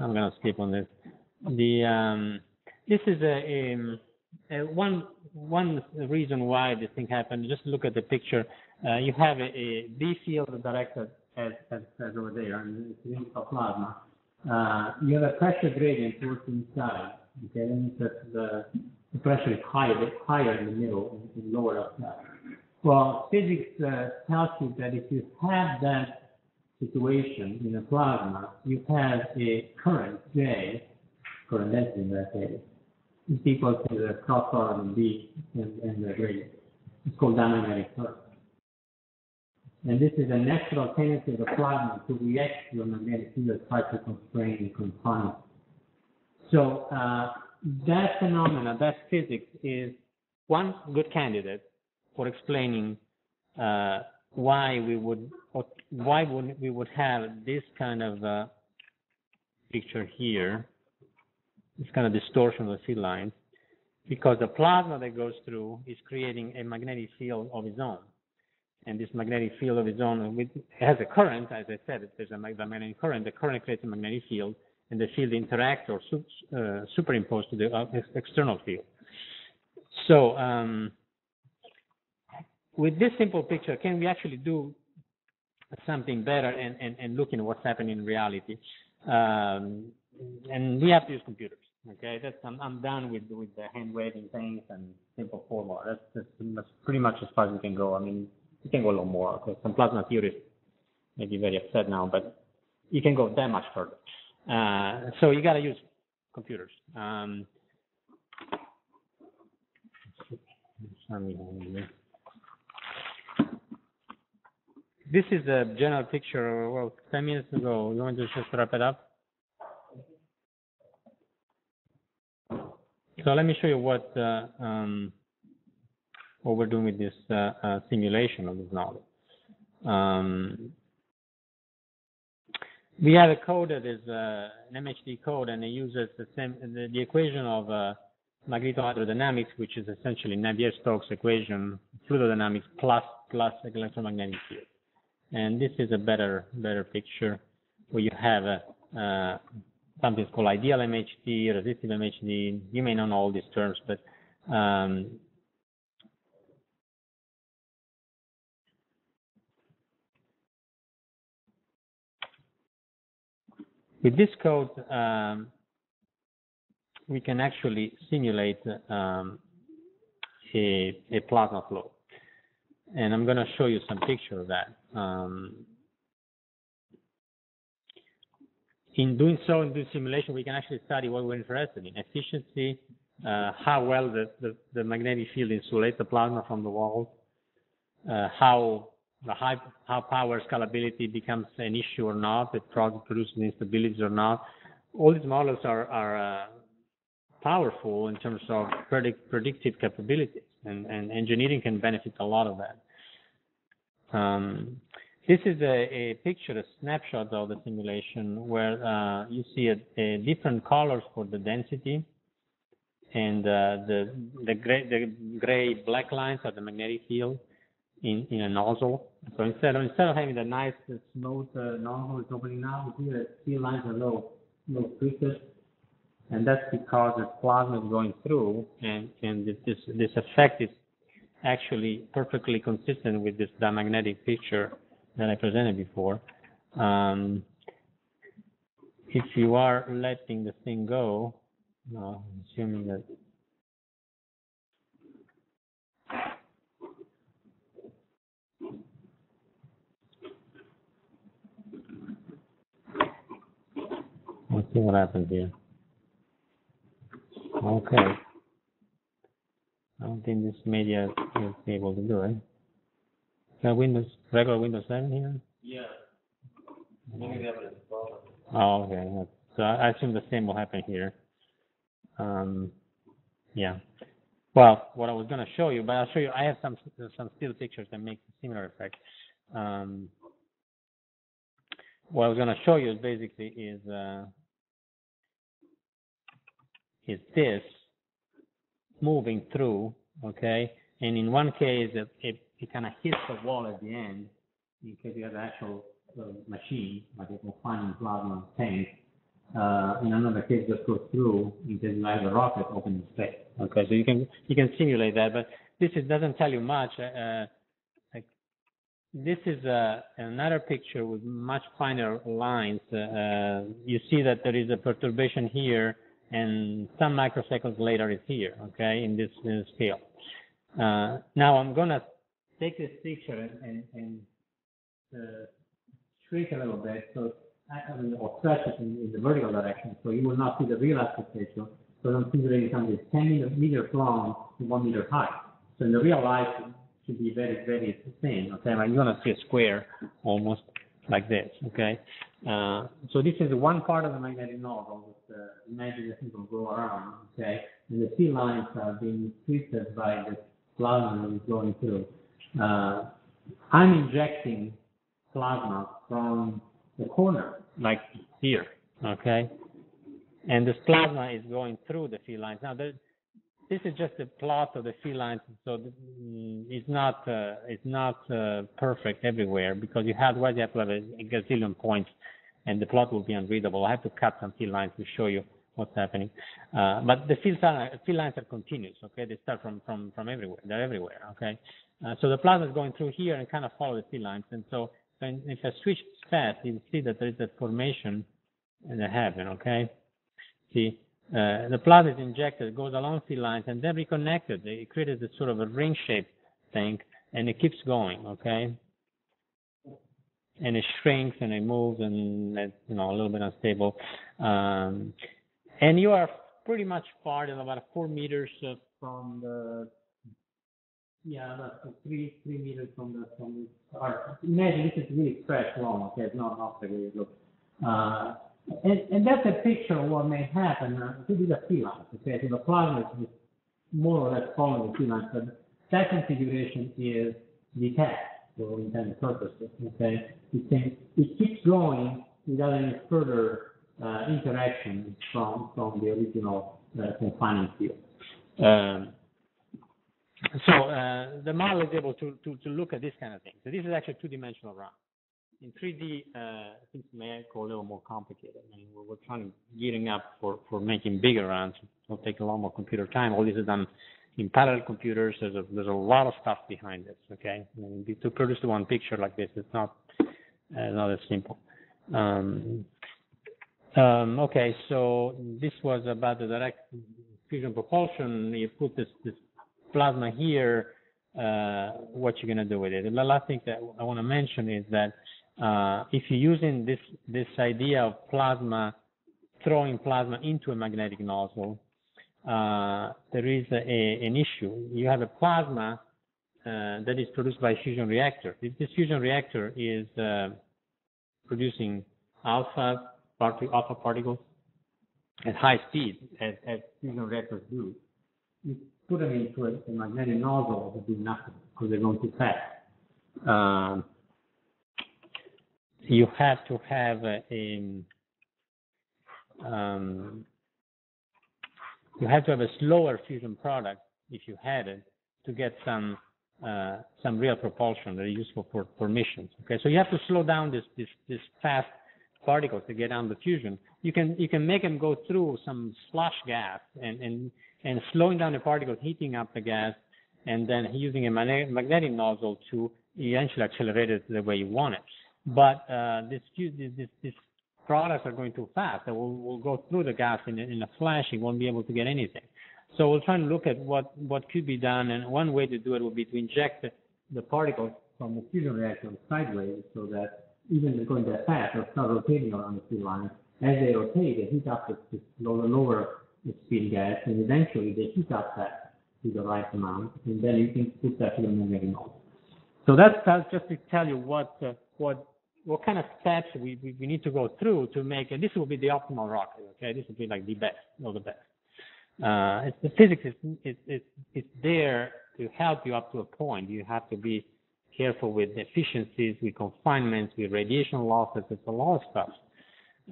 I'm gonna skip on this. The um, this is a, um, a one one reason why this thing happened. Just look at the picture. Uh, you have a, a B field directed as, as, over there, and it's in of plasma. Uh, you have a pressure gradient towards inside. Okay, that means that the, the pressure is higher, higher in the middle and, lower outside. Well, physics uh, tells you that if you have that situation in a plasma, you have a current J, current density in that case, is equal to the cross of B and, and the gradient. It's called diamagnetic current. And this is a natural tendency of the plasma to react to a magnetic field try to constrain and confine. So uh, that phenomena, that physics, is one good candidate for explaining uh, why we would why would we would have this kind of uh, picture here, this kind of distortion of the field lines, because the plasma that goes through is creating a magnetic field of its own and this magnetic field of its own with, has a current, as I said, there's a magnetic current. The current creates a magnetic field, and the field interacts or uh, superimposed to the uh, external field. So, um, with this simple picture, can we actually do something better and, and, and looking at what's happening in reality? Um, and we have to use computers. Okay, that's I'm, I'm done with with the hand waving things and simple formula. That's, that's, that's pretty much as far as we can go. I mean, you can go a little more because some plasma theorists may be very upset now, but you can go that much further. Uh, so you got to use computers. Um, this is a general picture. Well, 10 minutes ago. You want to just wrap it up? So let me show you what uh, um, what we're doing with this uh, uh, simulation of this knowledge. Um, we have a code that is uh, an MHD code, and it uses the same the, the equation of magnetohydrodynamics, which is essentially Navier-Stokes equation, fluidodynamics plus plus electromagnetic field. And this is a better better picture where you have a, uh, something called ideal MHD, resistive MHD. You may not know all these terms, but um, with this code, um, we can actually simulate um, a, a, plasma flow. And I'm going to show you some picture of that. Um, in doing so, in this simulation, we can actually study what we're interested in, efficiency, uh, how well the, the, the magnetic field insulates the plasma from the walls, uh, how the high, how power scalability becomes an issue or not, if product produces instabilities or not. All these models are, are uh, powerful in terms of predict, predictive capabilities, and, and engineering can benefit a lot of that. Um, this is a, a, picture, a snapshot of the simulation where uh, you see a, a different colors for the density and uh, the the gray the gray black lines are the magnetic field in in a nozzle. So instead of instead of having the nice smooth uh, nozzle it's opening now, here the field lines are low low twisted, and that's because the plasma is going through, and and this this effect is actually perfectly consistent with this diamagnetic picture that I presented before. Um, if you are letting the thing go, no, I'm assuming that. Let's see what happens here. Okay. I don't think this media is able to do it. Is that Windows, regular Windows 7 here? Yeah. Maybe that was the problem. Oh, okay. So I assume the same will happen here. Um, yeah. Well, what I was going to show you, but I'll show you. I have some some still pictures that make a similar effect. Um, what I was going to show you is basically is uh, is this moving through, okay? And in one case, it it, it kind of hits the wall at the end, in case you have an actual uh, machine, like a confining plasma tank, uh, in another case just goes through in case you have a rocket open in space. Okay, so you can you can simulate that, but this is, doesn't tell you much. Uh, like this is uh, another picture with much finer lines. Uh, uh, you see that there is a perturbation here, and some microseconds later it's here. Okay, in this, in this scale. Uh, now I'm gonna take this picture and, and, and shrink a little bit so I mean, or stretch it in, in, the vertical direction, so you will not see the real aspect ratio. So I'm simulating something 10 meters long to 1 meter high. So in the real life, it should be very, very thin, okay? Mean, you're going to see a square almost like this, okay? Uh, so this is one part of the magnetic nozzle. With, uh, imagine will go around, okay? And the T lines are being twisted by the plasma going through. Uh, I'm injecting plasma from the corner, like here, okay? And this plasma is going through the field lines. Now, this is just a plot of the field lines, so mm, it's not uh, it's not uh, perfect everywhere because you have otherwise you have to have a, a gazillion points, and the plot will be unreadable. I have to cut some field lines to show you what's happening. Uh, but the field, field lines are continuous, okay? They start from from from everywhere. They're everywhere, okay? Uh, so the plasma is going through here and kind of follow the field lines, and so and if I switch fast, you see that there is a formation in the heaven, okay? See, uh, the plasma is injected, goes along field lines, and then reconnected. It created a sort of a ring-shaped thing, and it keeps going, okay? And it shrinks and it moves, and it's, you know, a little bit unstable. Um, and you are pretty much far, about four meters uh, from the yeah, about three three meters from the from the or imagine this is really fresh long, okay, it's not not the way it looks. Uh, and, and that's a picture of what may happen uh, to the sea lines, okay? So the plasma is more or less following the sea but that configuration is detached for intended purposes, okay? It, can, it keeps going without any further uh, interaction from from the original uh, confining field. Um, so uh, the model is able to, to, to look at this kind of thing. So this is actually two-dimensional round. In 3D, uh, things may go a little more complicated. I mean, we're, we're trying gearing up for, for making bigger rounds. It'll take a lot more computer time. All this is done in parallel computers. There's a, there's a lot of stuff behind this. Okay, I mean, to produce one picture like this, it's not uh, not as simple. Um, um, okay, so this was about the direct fusion propulsion. You put this this plasma here, uh, what you're going to do with it. And the last thing that I want to mention is that uh, if you're using this this idea of plasma, throwing plasma into a magnetic nozzle, uh, there is a, a, an issue. You have a plasma uh, that is produced by a fusion reactor. If this fusion reactor is uh, producing alpha, part- alpha particles at high speed, as, as fusion reactors do, you put them into a, a magnetic nozzle, it will do nothing because they're going too fast. You have to have a, a um, you have to have a slower fusion product if you had it to get some uh, some real propulsion that is useful for, for missions. Okay, so you have to slow down this this this fast particles to get on the fusion. You can you can make them go through some slush gas and and and slowing down the particles, heating up the gas, and then using a magnetic nozzle to eventually accelerate it the way you want it. But uh, this, this this products are going too fast. They will, will go through the gas in, a- in a flash. You won't be able to get anything. So we'll try and look at what, what could be done, and one way to do it would be to inject the, particles from the fusion reactor sideways so that even going that fast, they'll start rotating around the fuel line. As they rotate, they heat up the, lower, lower speed gas, and eventually they heat up that to the right amount, and then you can put that to the magnetic nozzle. So that's, that's just to tell you what uh, what what kind of steps we, we, we need to go through to make it. This will be the optimal rocket. Okay, this will be like the best, not the best. Uh, it's, the physics is it's it's it's there to help you up to a point. You have to be careful with efficiencies, with confinements, with radiation losses. It's a lot of stuff.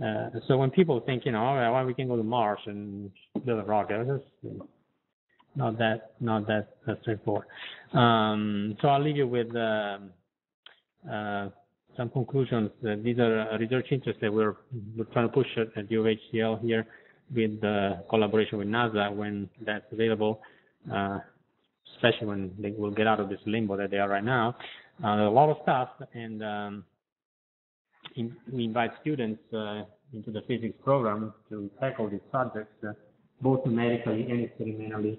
Uh, so when people think, you know, all right, well, we can go to Mars and build a rocket, it's not that not that, that straightforward. Um, so I'll leave you with. Um, uh, some conclusions. Uh, these are uh, research interests that we're, we're trying to push at, UHCL here with uh, collaboration with NASA when that's available, especially when they will get out of this limbo that they are right now. A lot of stuff, and um, in, we invite students into the physics program to tackle these subjects, both numerically and experimentally.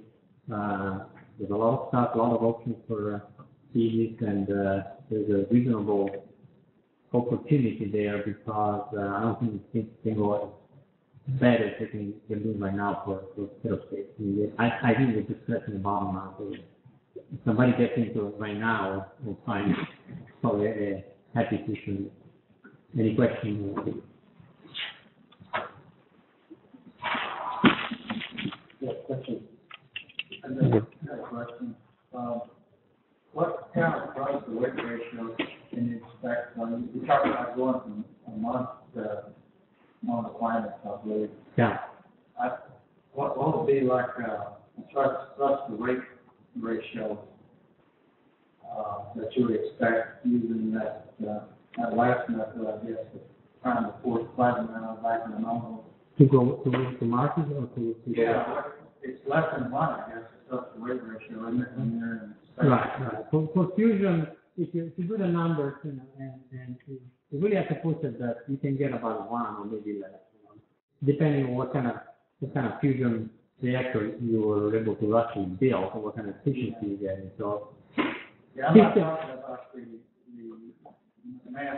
Uh, there's a lot of stuff, a lot of options for uh, physics, and uh, there's a reasonable opportunity there because uh, I don't think things can go as bad as they can they're right now for, for aerospace. I, mean, I, I think we're just scratching the bottom now. So if somebody gets into it right now, we'll find probably a, a happy situation. Any questions? Yes, question. And then, I have a question. Um, what kind of price to weight ratio can you expect, when you talked about going from a month to month climates, I believe. Yeah. I, what, what would be like, uh, thrust, thrust to weight ratio, uh, that you would expect using that, uh, that last method, I guess, of trying to force plasma out back in the normal? To go to, to Mars or to, to Yeah, it's less than one, I guess, it's up to weight ratio, isn't it, when you're in? Right, right. For, for fusion, if you, if you do the numbers, you know, and, and you really have to push it that you can get about one or maybe less, you know, depending on what kind of, what kind of fusion reactor you were able to actually build, or what kind of efficiency you get. So, Yeah, I'm not talking about the, the mass,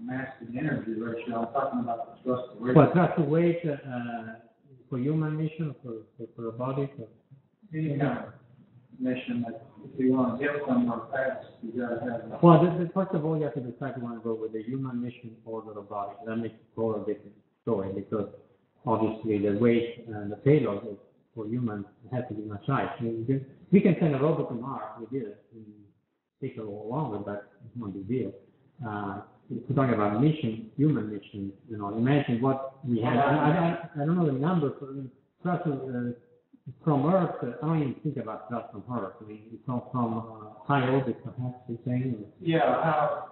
mass to energy ratio, I'm talking about the thrust to weight. well, that's the weight, uh, for human mission, for, for, for a body, for, Any kind of mission that, if you somewhere fast, you gotta have. well, the, the, first of all, you have to decide you want to go with the human mission or the robotic. That makes a total different story because obviously the weight and the payload is, for humans has to be much higher. I mean, we can- send a robot to Mars, we did it, and take a little longer, but it's not a big deal. Uh, if we're talking about mission, human mission, you know, imagine what we have. I, I, I- don't know the number thrust uh, from Earth. I don't even think about thrust from Earth. I mean, it's not from uh, high orbit, perhaps you're saying. Yeah, how,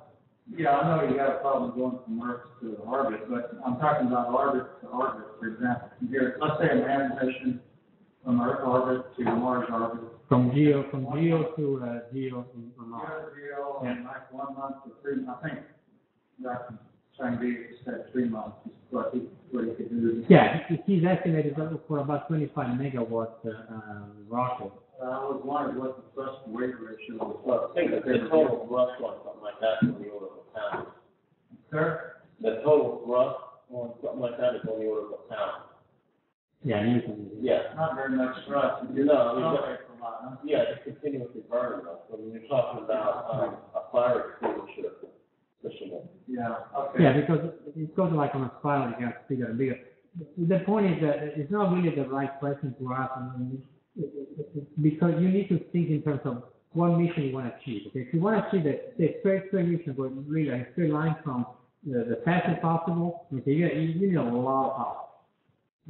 yeah, I know you got a problem going from Earth to orbit, but I'm talking about orbit to orbit, for example. Here, let's say a manned mission from Earth orbit to Mars orbit. From Geo, from Geo to uh, Geo in- on Mars. Geo, in like one month to three, I think, Dr. Changi said three months what he, what he could do. Yeah, he- he's estimated that for about 25 megawatt uh, uh, rocket. Uh, I was wondering what the thrust to weight ratio was. I think the total thrust on something like that is on the order of a pound. Sir? The total thrust on something like that is on the order of a pound. Yeah, Newton. Yeah, Not very much thrust. It just No, we don't- accelerates a yeah, it's continuously burning though, so when you're talking about, um, a fire extinguisher, pushing it. Yeah, okay. Yeah, because it goes like on a spiral, it gets bigger and bigger. The point is that it's not really the right question to ask, and it- it- it- because you need to think in terms of what mission you want to achieve. Okay, if you want to achieve the, the straight, straight mission, but really a straight line from the, the fastest possible, okay, you, you need a lot of power.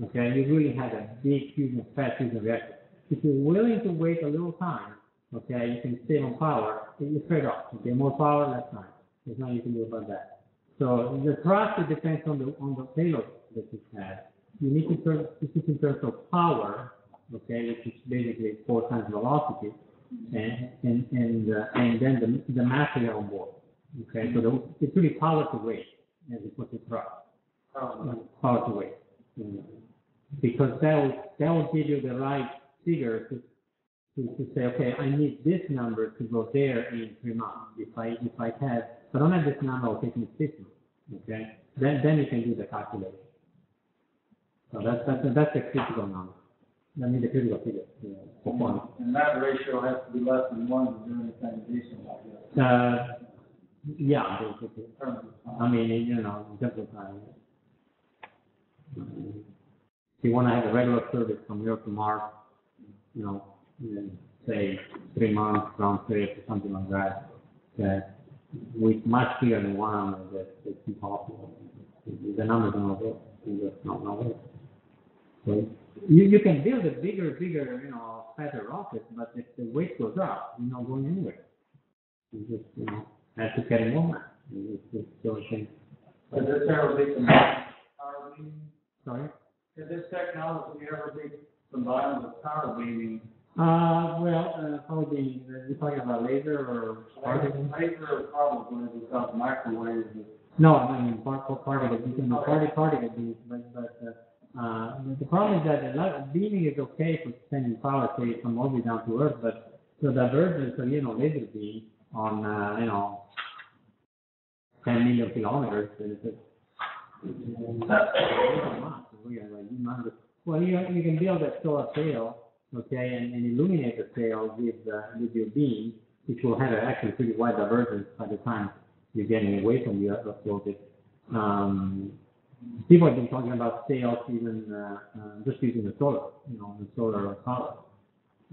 Okay, you really have a big, huge, and fast fusion reactor. If you're willing to wait a little time, okay, you can save on power, you trade off. Okay, more power, less time. There's nothing you can do about that. So the thrust it depends on the on the payload that you have. You need to turn to think in terms of power, okay, which is basically four times velocity, and and and uh, and then the the mass on board. Okay, so the, it's really power to weight as opposed to thrust. Probably. Power to weight. Mm. Because that will that will give you the right figure to to, to say, okay, I need this number to go there in three months. If I if I have, I don't have this number, me six months. Okay, then then you can do the calculation. So that's that's that's the critical number. I mean the critical figure yeah, for quantity. And that ratio has to be less than one to do anything decent like that. Uh, yeah, basically. in terms of I mean, you know, in terms of time. If you want to have a regular service from York to Mars, you know, say three months round trip or something like that, that with much bigger than one, that it's impossible. The numbers are not there. It's just not there. So you you can build a bigger, bigger, you know, faster rocket, but if the weight goes up, you're not going anywhere. You just, you know, have to carry more mass. It's just so I think Could this ever be power beaming? Sorry? Could this technology ever be combined with power beaming? Uh, well, uh, probably, uh, you're talking about laser or particle? Laser probably because microwaves. Is No, I mean, part, part- particle, you can do particle, particle beams, but, but, uh, uh, the problem is that a lot, beaming is okay for sending power, say, from orbit down to Earth, but the divergence of, you know, laser beam on, uh, you know, ten million kilometers, is just, well, you, you can build a solar sail, okay, and, and illuminate the sail with, uh, with your beam, which will have actually pretty wide divergence by the time you're getting away from the Earth orbit. Um, people have been talking about sails even, uh, uh, just using the solar, you know, the solar power.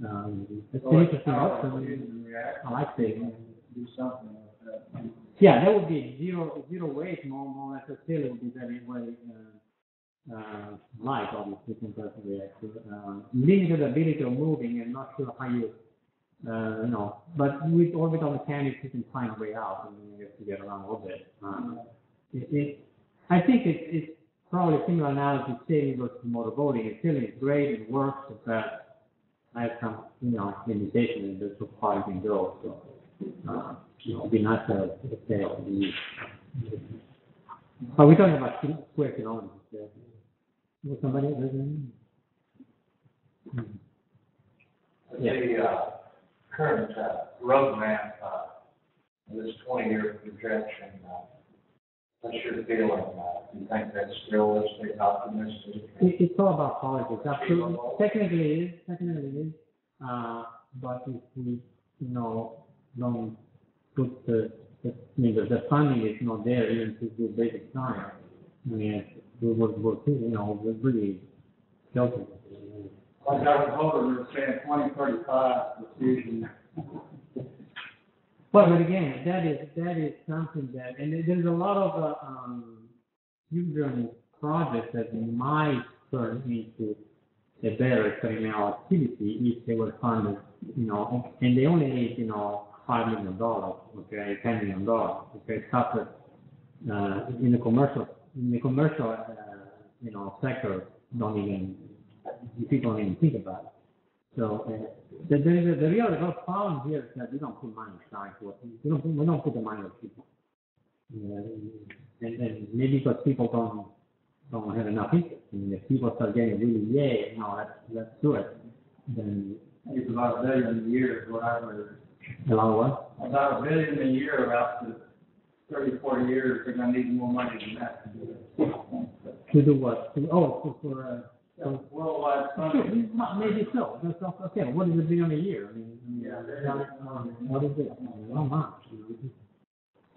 Um, it's an interesting option. I like sailing. do something like that. Yeah, that would be zero zero weight, more more or less. Still, it would be very very uh, uh, light, obviously, compared to the reactor. Uh, limited ability of moving, and not sure how you, uh, you know. But with orbital mechanics, you can find a way out, and you have to get around orbit. Uh, it, it, I think it, it's probably a similar analogy sailing versus motorboating. It still is great, it works, but I have some, you know, limitations in terms of how you can go. So, uh, know, it'd be nice to have a sail. But we're talking about square kilometers. Yeah. Was somebody listening? The uh, current uh, roadmap, uh, this twenty-year projection, uh, what's your feeling? uh, Do you think that's realistic, optimistic? It, it's all about politics. Absolutely. Technically it is, technically it is. Uh, but if we, you know, don't put the, the, I mean, the, the funding is not there even to do basic science. I mean, would, would, you know, we're really joking. Like Dr. Holder was saying, twenty thirty-five for. But, but again, that is, that is something that, and there- there's a lot of, uh, um, fusion projects that might turn into a better experimental activity if they were funded, you know, and they only need, you know, five million dollars, okay, ten million dollars, okay, stuff that, uh, in the commercial, in the commercial, uh, you know, sector, don't even, people don't even think about it. So, uh, the, the, the real, problem here is that we don't put money aside for, we don't, we don't put the money on people. And, and maybe because people don't, don't have enough interest, mean, if people start getting really, yay, no, let's, let's do it, then It's about a billion a year, is what a lot of what? About a billion a year out to thirty, forty years, they're gonna need more money than that to do it. To do what? To, oh, for, for, uh, So, Worldwide sure, funding. well, maybe so, that's okay, what is it billion a year? I mean, I mean, Yeah, they're- um, what is it? Mean, Not much, you know, it's-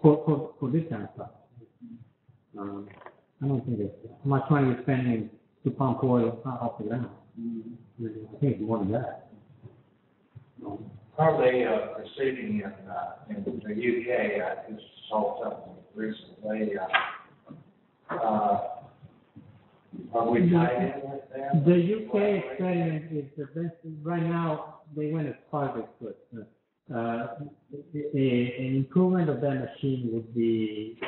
for, for, for this kind of stuff. Um, I don't think it's, how much money you're spending to pump oil off the ground? Mm-hmm. I I think it's more than that. Um, How are they, uh, proceeding in, uh, in the UK? I just saw something recently, uh, uh, are we tied in with them? The UK experiment is the best, right now, they went as far as they could. Uh, an improvement of that machine would be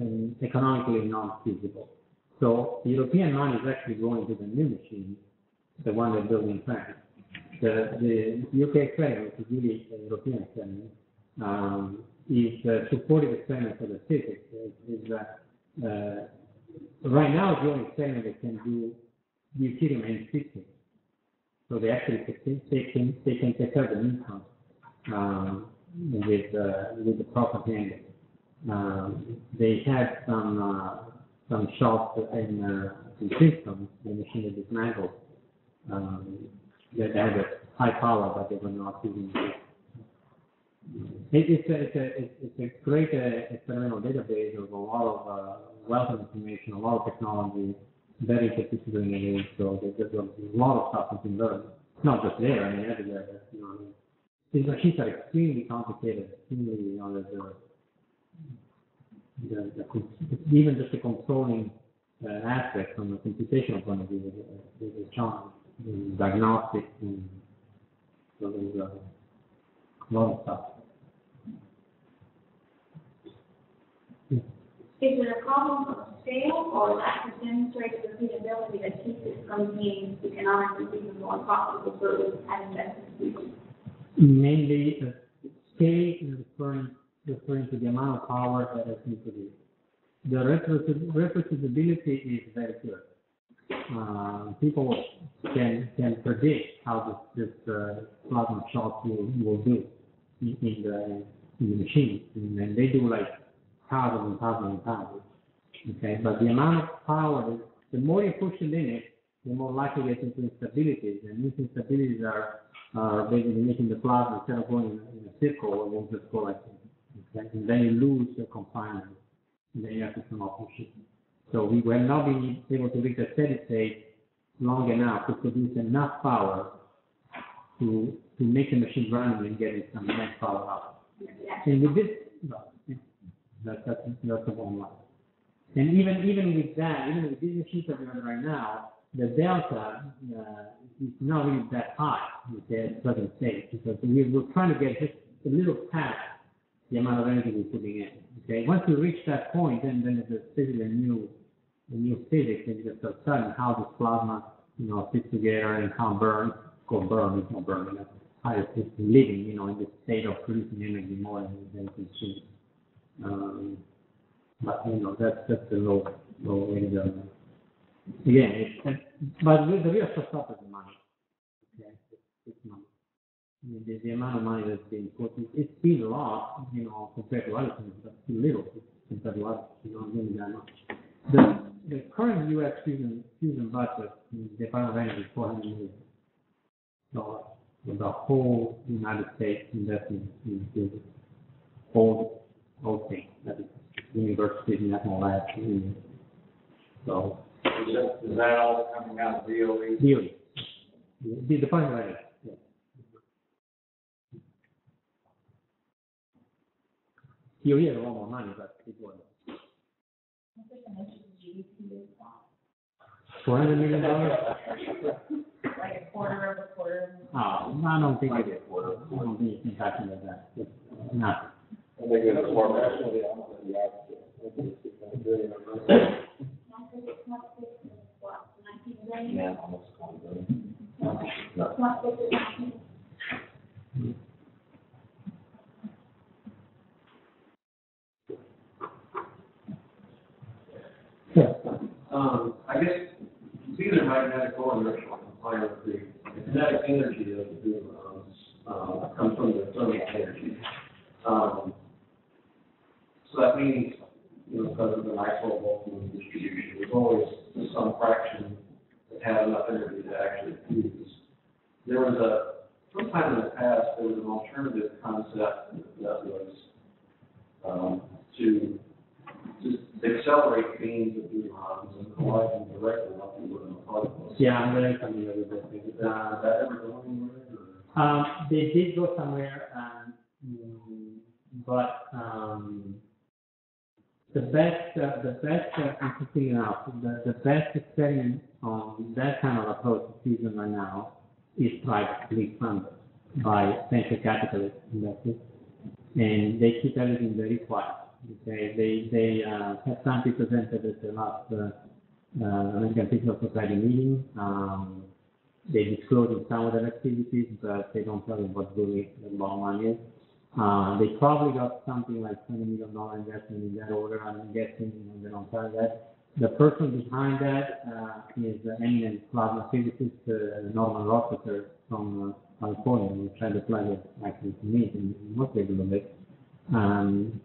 um, economically not feasible. So European money is actually going to the new machine, the one they're building in France. The, the UK which is really a European experiment, um, is a supportive experiment for the physics. Is, uh, uh, right now, the only experiment that can do deuterium and tritium. So they actually they can, they can take out the income um, with, uh, with the proper. Um, they had some, uh, some shots in, uh, in Princeton, the machine that dismantled, um, that had a high power, but they were not using it. It, it's a, it's a, it's- a great uh, experimental database of a lot of, uh, wealth of information, a lot of technology, very interdisciplinary, so there's a lot of stuff you can learn. Not just there, I mean, everywhere, but, you know, these machines are extremely complicated, extremely, you know, the, the, the, even just the controlling uh, aspect from a computational point of view is a, challenge, diagnostics and so there's a lot of stuff. Is it a problem of scale or lack of demonstrated repeatability that keeps it from being economically even more profitable for having investment? Mainly, uh, scale is referring, referring to the amount of power that is produced. The reproduci- reproducibility is very good. Uh, people can, can predict how this, this, uh, plasma shock will, will do in, in the, in the machine. And then they do like thousands and thousands and thousands. Okay, but the amount of power, the more you push it in it, the more likely it is into instabilities. And these instabilities are uh, basically making the plasma instead of going in, in a circle, it will just go like this. Okay? And then you lose the confinement. And then you have to come off the. So we were not being able to reach a steady state long enough to produce enough power to to make the machine run and getting some net power out. And with this, well, that's that's that's the bottom line. And even even with that, even with these machines that we have right now, the delta uh, is not really that high with the present state because we, we're trying to get just a little past the amount of energy we're putting in. Okay, once we reach that point, then then there's basically a new a new physics and you just studying how this plasma you know fits together and how burn called burn is not burning, uh, how it's just living you know in this state of producing energy more than consuming. Um, but you know that's that's the low low to go. Again, it's, and, but the, the real stuff is the money. Okay, it's, it's money. The, the amount of money that's being put, in, it's been a lot, you know, compared to other things, but too little compared to others, you know, really that much. The, the current U.S. fusion, fusion budget, the of Energy, is four hundred million dollars. For the whole United States investment in fusion. Whole, whole thing, that is universities, national labs, and so, Is that, all coming out of DOE? Really? The Department of Energy, yes. DOE a lot more money, but it was. Four hundred million dollars? Like a quarter of a quarter. Oh, I don't think it is. I don't think it's impacting like that. It's not. I think it's more. What, nineteen million? Yeah, almost twenty billion. It's not fixed at nineteen. Yeah. Um, I guess it's either magnetic or inertial compliant with the kinetic energy of the boom, uh, comes from the thermal energy. Um, so that means, you know, because of the Maxwell Boltzmann distribution, there's always some fraction have enough energy to actually use. There was a, sometime in the past, there was an alternative concept that was, um, to just accelerate beams of neurons and collide them directly like you would in a particle. Yeah, I'm very familiar with that. Is that, that ever anywhere, or? Um, they did go somewhere, um, mm, but, um, the best, uh, the best, uh, interesting enough, the, the best experiment on that kind of approach to fusion right now is privately funded by venture capitalist investors. And they keep everything very quiet. Okay, they, they, uh, have something presented at the last, uh, uh, American Physical Society meeting. Um, they disclose some of their activities, but they don't tell you what really the bottom line is. Uh, they probably got something like twenty million dollar investment in that order, I'm guessing, and they don't tell that. The person behind that, uh, is an eminent plasma physicist, uh, Norman Rostoker from uh, California, which I had the pleasure actually to meet and work a little bit. Um,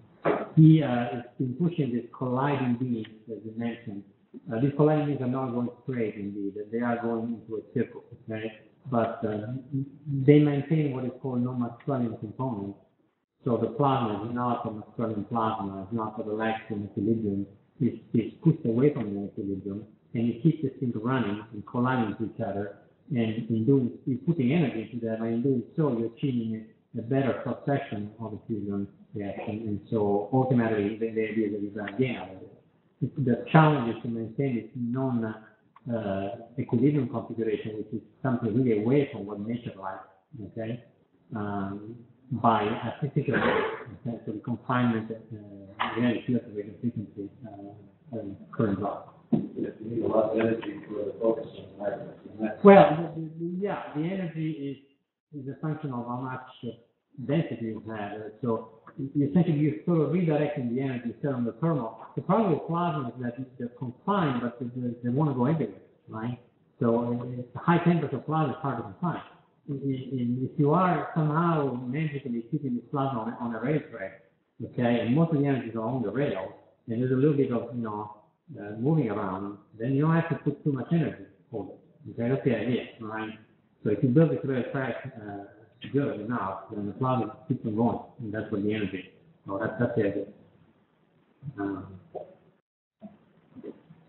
he, uh, has been pushing this colliding beams, as you mentioned, uh, these colliding beams are not going straight indeed, they are going into a circle, okay? But, uh, they maintain what is called no Maxwellian component. So the plasma is not a Maxwellian plasma, it's not a relaxed in equilibrium, it's, it's pushed away from the equilibrium, and it keeps this thing running and colliding to each other, and in doing, you're putting energy into that, and in doing so, you're achieving a, a better cross-section of the fusion reaction, and so ultimately, the, the idea that you got gain out of it. The challenge is to maintain this non, uh, equilibrium configuration, which is something really away from what nature likes, okay? Um, by artificial ways, okay, so the confinement, uh, really feels the efficiency, uh, of current law. You need a lot of energy for the focus on Well, the, the, the- yeah, the energy is, is a function of how much density you have. So you- essentially, you're sort of redirecting the energy instead of the thermal. The problem with plasma is that they're confined, but they, they- want to go everywhere, right? So high temperature plasma is hard to confine. If you are somehow magically keeping this plasma on, a- on a racetrack, okay, and most of the energy is along the rail, and there's a little bit of, you know, uh, moving around, then you don't have to put too much energy over it. Okay, that's the idea, right? So if you build a rail track, uh, good enough, then the plasma keeps on going, and that's what the energy, so that's, that's the idea. Um,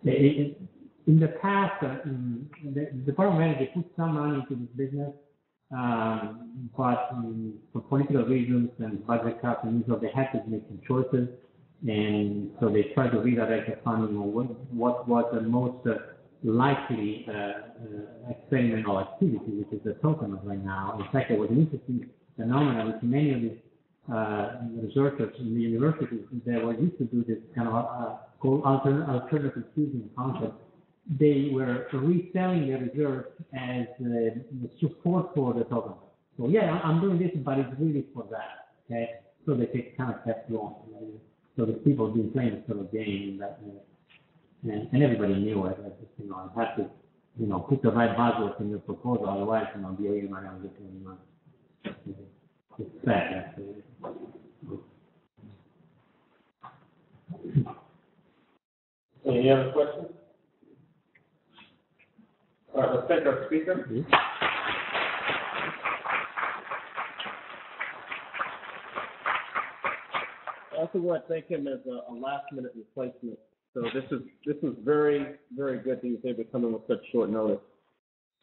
it- it- in the past, uh, mm, the the Department of Energy put some money into this business, um, but mm, for political reasons and budget cuts and so they had to make some choices. And so they tried to redirect the funding on what, what was the most uh, likely uh, uh, experimental activity, which is the tokamak right now. In fact, there was an interesting phenomenon which many of these uh, researchers in the universities that were used to do this kind of uh, called alter, alternative fusion concept. They were reselling their research as uh, support for the token. So yeah, I'm doing this, but it's really for that. Okay, so they take kind of kept going. So the people have been playing sort of game in that, uh, and, and everybody knew it. I just, you know, I had to, you know, put the right buzzwords in your proposal, otherwise, you know, the alien might not look at you. It's sad, actually. Any other questions? All right, let's take our speaker. I also want to thank him as a, a last minute replacement. So this is, this is very, very good that he was able to come in with such short notice.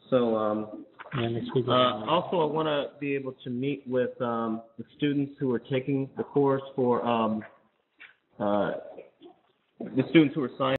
So, um, Yeah, uh, also, I want to be able to meet with, um, the students who are taking the course for, um, uh, the students who are signing